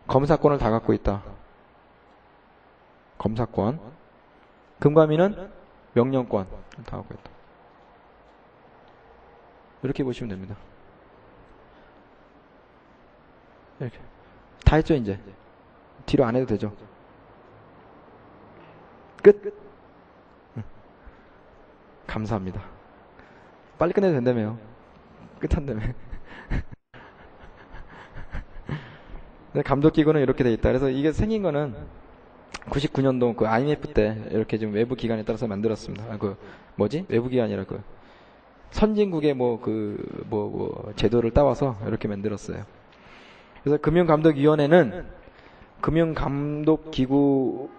검사권을 다 갖고 있다. 검사권. 금감위는 명령권 다 갖고 있다. 이렇게 보시면 됩니다. 이렇게. 다 했죠, 이제. 뒤로 안 해도 되죠. 끝. 감사합니다. 빨리 끝내도 된다며요. 끝한다며. 네, 감독 기구는 이렇게 돼 있다. 그래서 이게 생긴 거는 99년도 그 IMF 때 이렇게 좀 외부 기관에 따라서 만들었습니다. 아, 그 뭐지? 외부 기관이라 그 선진국의 뭐그 뭐 뭐 제도를 따와서 이렇게 만들었어요. 그래서 금융감독위원회는 금융감독기구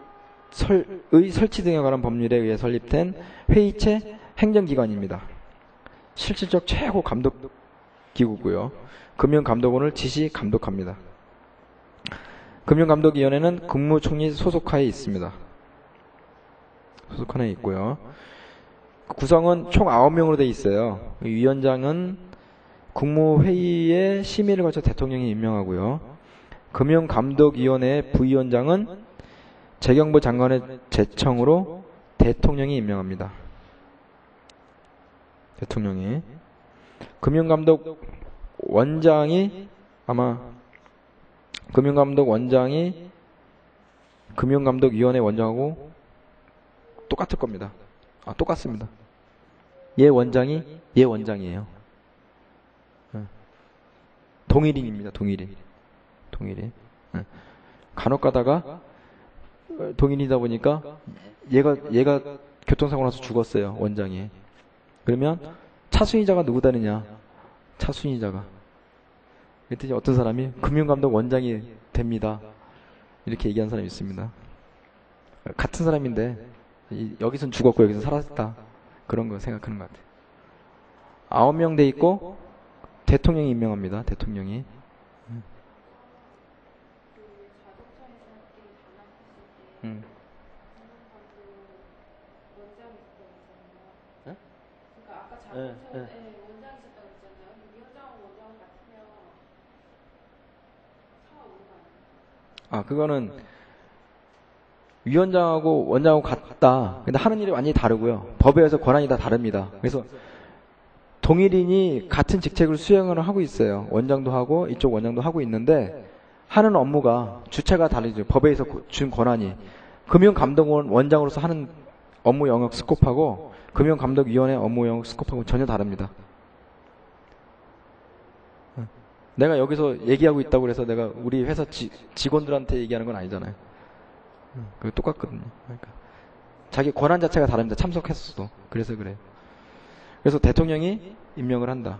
설의 설치 등에 관한 법률에 의해 설립된 회의체 행정기관입니다. 실질적 최고 감독기구고요. 금융감독원을 지시 감독합니다. 금융감독위원회는 국무총리 소속하에 있습니다. 소속하에 있고요. 구성은 총 9명으로 되어 있어요. 위원장은 국무회의의 심의를 거쳐 대통령이 임명하고요. 금융감독위원회 부위원장은 재경부 장관의 제청으로 대통령이 임명합니다. 대통령이. 금융감독 원장이 아마 금융감독 원장이 금융감독위원회 원장하고 똑같을 겁니다. 아, 똑같습니다. 얘 원장이 얘 원장이에요. 예. 동일인입니다. 동일인. 동일인. 예. 간혹 가다가 동일이다 보니까 얘가 얘가 교통사고 나서 죽었어요. 원장이. 그러면 차순위자가 누구 다느냐? 차순위자가. 그랬더니 어떤 사람이 금융감독 원장이 됩니다. 이렇게 얘기한 사람이 있습니다. 같은 사람인데 여기선 죽었고 여기선 살았다. 그런 거 생각하는 것 같아요. 아홉 명 돼 있고 대통령이 임명합니다. 대통령이. 음. 네? 네, 아, 그거는 위원장하고 원장하고 같다. 근데 하는 일이 완전히 다르고요. 법에 의해서 권한이 다 다릅니다. 그래서 동일인이 같은 직책을 수행을 하고 있어요. 원장도 하고 이쪽 원장도 하고 있는데 하는 업무가 주체가 다르죠. 법에 의해서 준 권한이. 금융감독원 원장으로서 하는 업무 영역 스코프하고 금융감독위원회 업무 영역 스코프하고 전혀 다릅니다. 내가 여기서 얘기하고 있다고 그래서 내가 우리 회사 지, 직원들한테 얘기하는 건 아니잖아요. 그 똑같거든요. 그러니까 자기 권한 자체가 다릅니다. 참석했어도 그래서 그래요. 그래서 대통령이 임명을 한다.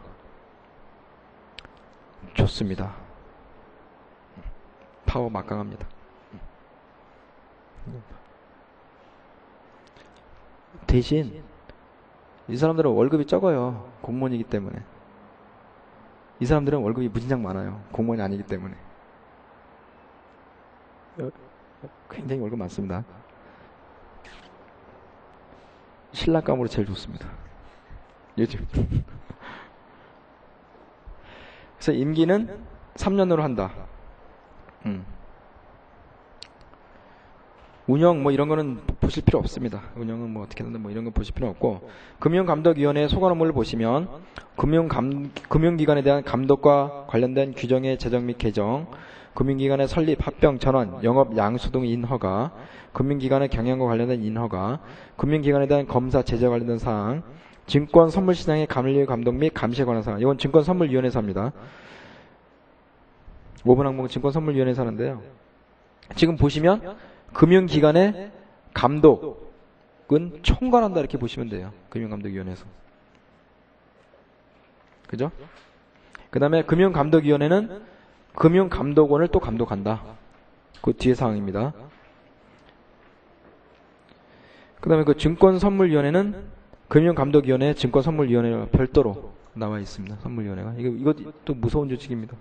좋습니다. 파워 막강합니다. 대신 이 사람들은 월급이 적어요. 공무원이기 때문에. 이 사람들은 월급이 무진장 많아요. 공무원이 아니기 때문에. 어, 굉장히 월급 많습니다. 신랑감으로 제일 좋습니다. 요즘. 그래서 임기는 3년으로 한다. 음. 운영 뭐 이런 거는 보실 필요 없습니다. 운영은 뭐 어떻게 된다 뭐 이런 거 보실 필요 없고 금융감독위원회 소관 업무를 보시면 금융감 금융기관에 대한 감독과 관련된 규정의 제정 및 개정, 금융기관의 설립, 합병, 전환, 영업, 양수 등 인허가, 금융기관의 경영과 관련된 인허가, 금융기관에 대한 검사, 제재 관련된 사항, 증권 선물 시장의 감리 감독 및 감시에 관한 사항. 이건 증권 선물위원회에서 합니다. 5분 항목 증권 선물위원회에서 하는데요. 지금 보시면 금융기관의 감독은 총괄한다 이렇게 보시면 돼요. 금융감독위원회에서. 그죠? 그 다음에 금융감독위원회는 금융감독원을 또 감독한다. 그 뒤에 사항입니다. 그 다음에 그 증권선물위원회는 금융감독위원회, 증권선물위원회가 별도로 나와 있습니다. 선물위원회가. 이거, 또 무서운 조직입니다.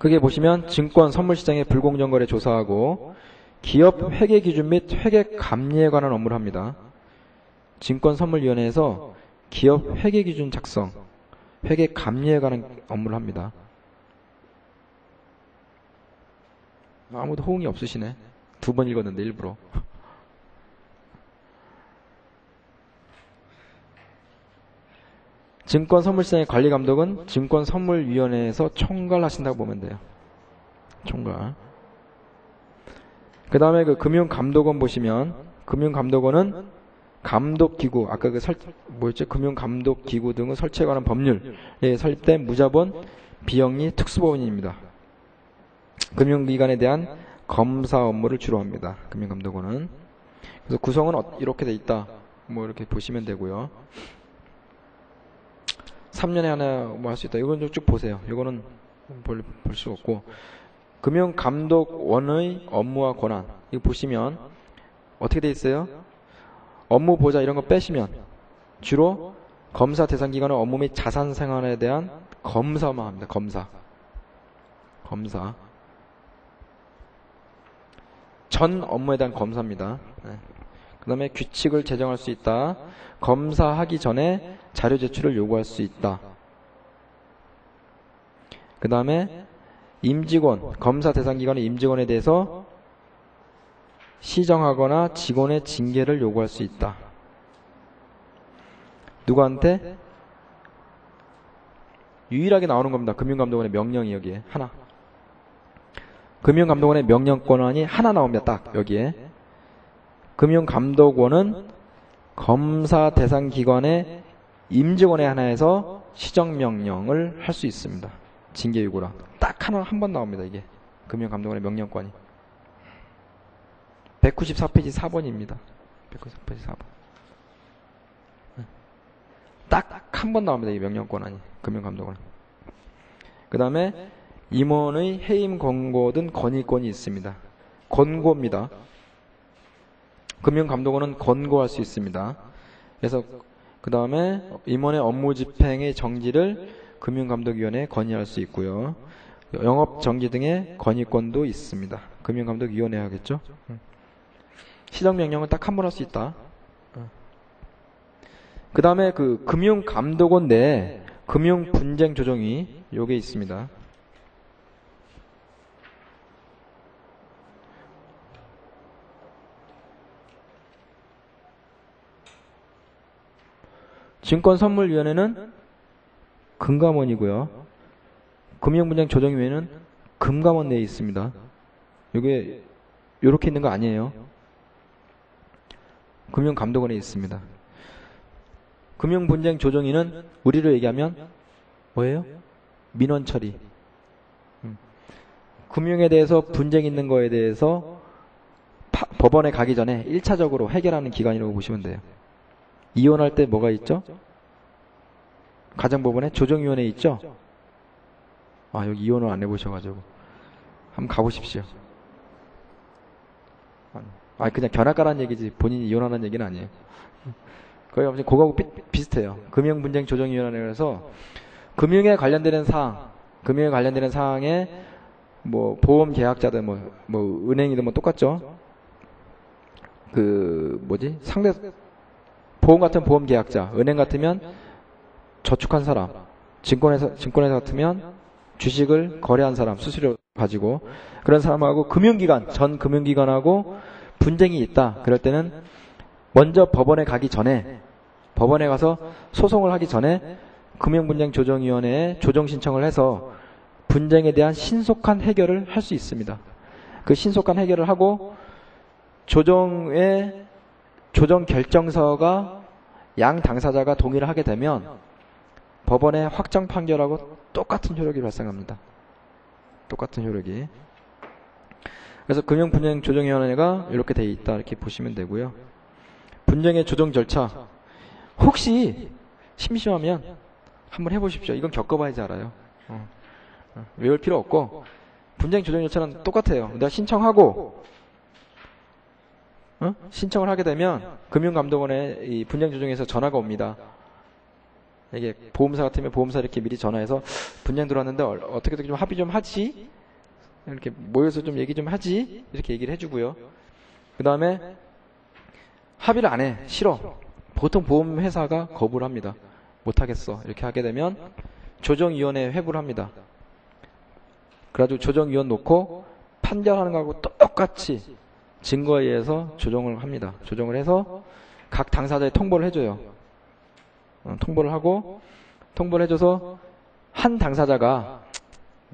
그게 보시면 증권 선물시장의 불공정 거래 조사하고 기업 회계 기준 및 회계 감리에 관한 업무를 합니다. 증권 선물위원회에서 기업 회계 기준 작성, 회계 감리에 관한 업무를 합니다. 아무도 호응이 없으시네. 두 번 읽었는데 일부러. 증권 선물시장의 관리 감독은 증권 선물위원회에서 총괄하신다고 보면 돼요. 총괄. 그 다음에 그 금융감독원 보시면 금융감독원은 감독기구, 아까 그 설, 뭐였죠? 금융감독기구 등을 설치에 관한 법률에 설립된 무자본 비영리 특수법원입니다. 금융기관에 대한 검사 업무를 주로 합니다. 금융감독원은. 그래서 구성은 어, 이렇게 돼 있다. 뭐 이렇게 보시면 되고요. 3년에 하나 뭐 할 수 있다. 이건 쭉 보세요. 이거는 볼, 볼수 없고. 금융감독원의 업무와 권한. 이거 보시면 어떻게 돼 있어요? 업무 보자 이런 거 빼시면 주로 검사 대상 기관의 업무 및 자산 생활에 대한 검사만 합니다. 검사. 검사. 전 업무에 대한 검사입니다. 네. 그 다음에 규칙을 제정할 수 있다. 검사하기 전에 자료 제출을 요구할 수 있다. 그 다음에 임직원, 검사 대상 기관의 임직원에 대해서 시정하거나 직원의 징계를 요구할 수 있다. 누구한테? 유일하게 나오는 겁니다. 금융감독원의 명령이 여기에 하나. 금융감독원의 명령 권한이 하나 나옵니다. 딱 여기에. 금융감독원은 검사 대상 기관의 임직원의 하나에서 시정명령을 할 수 있습니다. 징계 요구랑. 딱 하나 한 번 나옵니다. 이게. 금융감독원의 명령권이. 194페이지 4번입니다. 194페이지 4번. 딱 한 번 나옵니다. 이 명령권안이. 금융감독원. 그 다음에 임원의 해임 권고 등 건의권이 있습니다. 권고입니다. 금융감독원은 권고할 수 있습니다. 그래서 그 다음에 임원의 업무 집행의 정지를 금융감독위원회에 건의할 수 있고요. 영업 정지 등의 건의권도 있습니다. 금융감독위원회 하겠죠. 시정명령은 딱한 번 할 수 있다. 그 다음에 그 금융감독원 내에 금융분쟁 조정이 요게 있습니다. 증권선물위원회는 금감원이고요. 금융분쟁 조정위원회는 금감원 내에 있습니다. 이게 이렇게 있는 거 아니에요. 금융감독원에 있습니다. 금융분쟁 조정위는 우리로 얘기하면 뭐예요? 민원 처리. 음. 금융에 대해서 분쟁 있는 거에 대해서 파, 법원에 가기 전에 1차적으로 해결하는 기관이라고 보시면 돼요. 이혼할 때 뭐가 있죠? 가정법원에 조정위원회 있죠? 아, 여기 이혼을 안 해보셔가지고. 한번 가보십시오. 아, 그냥 견학가라는 얘기지. 본인이 이혼하는 얘기는 아니에요. 거의 아무튼 그거하고 비, 슷해요 금융분쟁 조정위원회에서 금융에 관련되는 사항, 금융에 관련되는 사항에 뭐 보험 계약자들 뭐, 뭐 은행이든 뭐 똑같죠. 그 뭐지 상대 보험 같은 보험 계약자, 은행 같으면 저축한 사람, 증권회사 증권회사 같으면 주식을 거래한 사람, 수수료 가지고 그런 사람하고 금융기관, 전 금융기관하고 분쟁이 있다. 그럴 때는 먼저 법원에 가기 전에 법원에 가서 소송을 하기 전에 금융분쟁조정위원회에 조정 신청을 해서 분쟁에 대한 신속한 해결을 할 수 있습니다. 그 신속한 해결을 하고 조정의 조정 결정서가 양 당사자가 동의를 하게 되면 법원의 확정 판결하고 똑같은 효력이 발생합니다. 똑같은 효력이. 그래서 금융분쟁 조정위원회가 이렇게 돼 있다 이렇게 보시면 되고요. 분쟁의 조정 절차 혹시 심심하면 한번 해보십시오. 이건 겪어봐야지 알아요. 어. 어. 외울 필요 없고 분쟁 조정 절차는 똑같아요. 내가 신청하고 어? 신청을 하게 되면 금융감독원에 이 분쟁 조정에서 전화가 옵니다. 이게 보험사 같으면 보험사 이렇게 미리 전화해서 분쟁 들어왔는데 어떻게 어떻게 좀 합의 좀 하지? 이렇게 모여서 좀 얘기 좀 하지? 이렇게 얘기를 해주고요. 그 다음에 합의를 안 해. 싫어. 보통 보험회사가 거부를 합니다. 못하겠어. 이렇게 하게 되면 조정위원회에 회부를 합니다. 그래가지고 조정위원 놓고 판결하는 거하고 똑같이 증거에 의해서 조정을 합니다. 조정을 해서 각 당사자에 통보를 해줘요. 어, 통보를 하고 통보를 해줘서 한 당사자가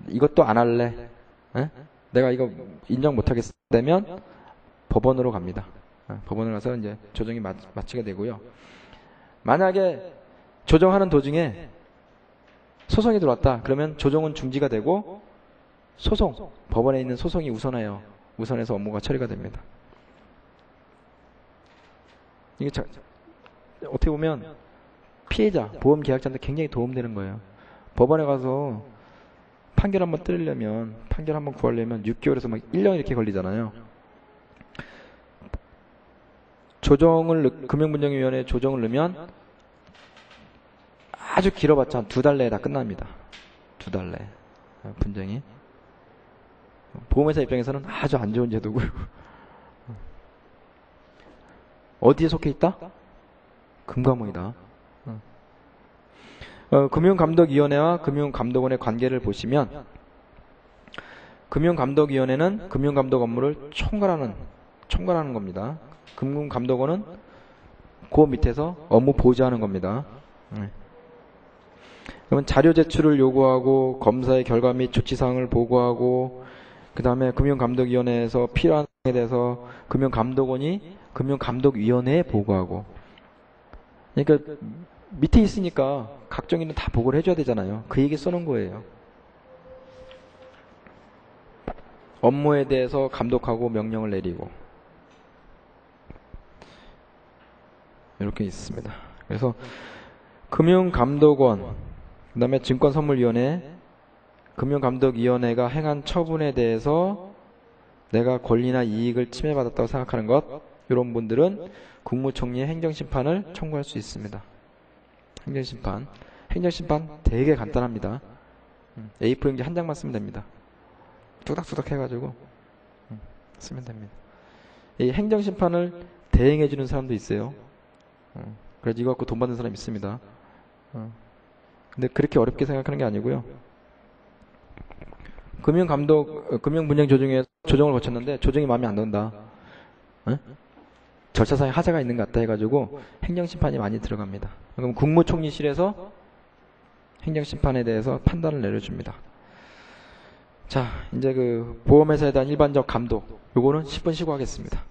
이것도 안 할래. 에? 내가 이거 인정 못하겠다면 법원으로 갑니다. 어, 법원을 가서 이제 조정이 마, 마치게 되고요. 만약에 조정하는 도중에 소송이 들어왔다. 그러면 조정은 중지가 되고 소송 법원에 있는 소송이 우선해요. 우선해서 업무가 처리가 됩니다. 이게 자, 어떻게 보면 피해자, 보험 계약자한테 굉장히 도움되는 거예요. 법원에 가서 판결 한번 뜨려면 판결 한번 구하려면 6개월에서 막 1년 이렇게 걸리잖아요. 조정을 금융분쟁위원회 조정을 넣으면 아주 길어봤자 두달 내에 다 끝납니다. 두 달 내. 분쟁이. 보험회사 입장에서는 아주 안 좋은 제도고요. 어디에 속해 있다? 금감원이다. 어, 금융감독위원회와 금융감독원의 관계를 보시면 금융감독위원회는 금융감독 업무를 총괄하는 총괄하는 겁니다. 금융감독원은 그 밑에서 업무 보좌하는 겁니다. 네. 그러면 자료 제출을 요구하고 검사의 결과 및 조치사항을 보고하고 그 다음에 금융감독위원회에서 필요한 사항에 대해서 금융감독원이 금융감독위원회에 보고하고 그러니까 밑에 있으니까 각종 일은 다 보고를 해줘야 되잖아요. 그 얘기 써놓은 거예요. 업무에 대해서 감독하고 명령을 내리고 이렇게 있습니다. 그래서 금융감독원, 그 다음에 증권선물위원회, 금융감독위원회가 행한 처분에 대해서 내가 권리나 이익을 침해받았다고 생각하는 것, 이런 분들은 국무총리의 행정심판을 청구할 수 있습니다. 행정심판. 행정심판 되게 간단합니다. 음, A4 용지 한 장만 쓰면 됩니다. 뚜닥뚜닥 해가지고 음, 쓰면 됩니다. 이 행정심판을 대행해주는 사람도 있어요. 어, 그래서 이거 갖고 돈 받는 사람 있습니다. 어. 근데 그렇게 어렵게 생각하는 게 아니고요. 금융 감독, 어, 금융 분쟁 조정에 조정을 거쳤는데 조정이 마음에 안 든다. 어? 절차상에 하자가 있는 것 같다 해가지고 행정심판이 많이 들어갑니다. 그럼 국무총리실에서 행정심판에 대해서 판단을 내려줍니다. 자, 이제 그 보험회사에 대한 일반적 감독, 요거는 10분 쉬고 하겠습니다.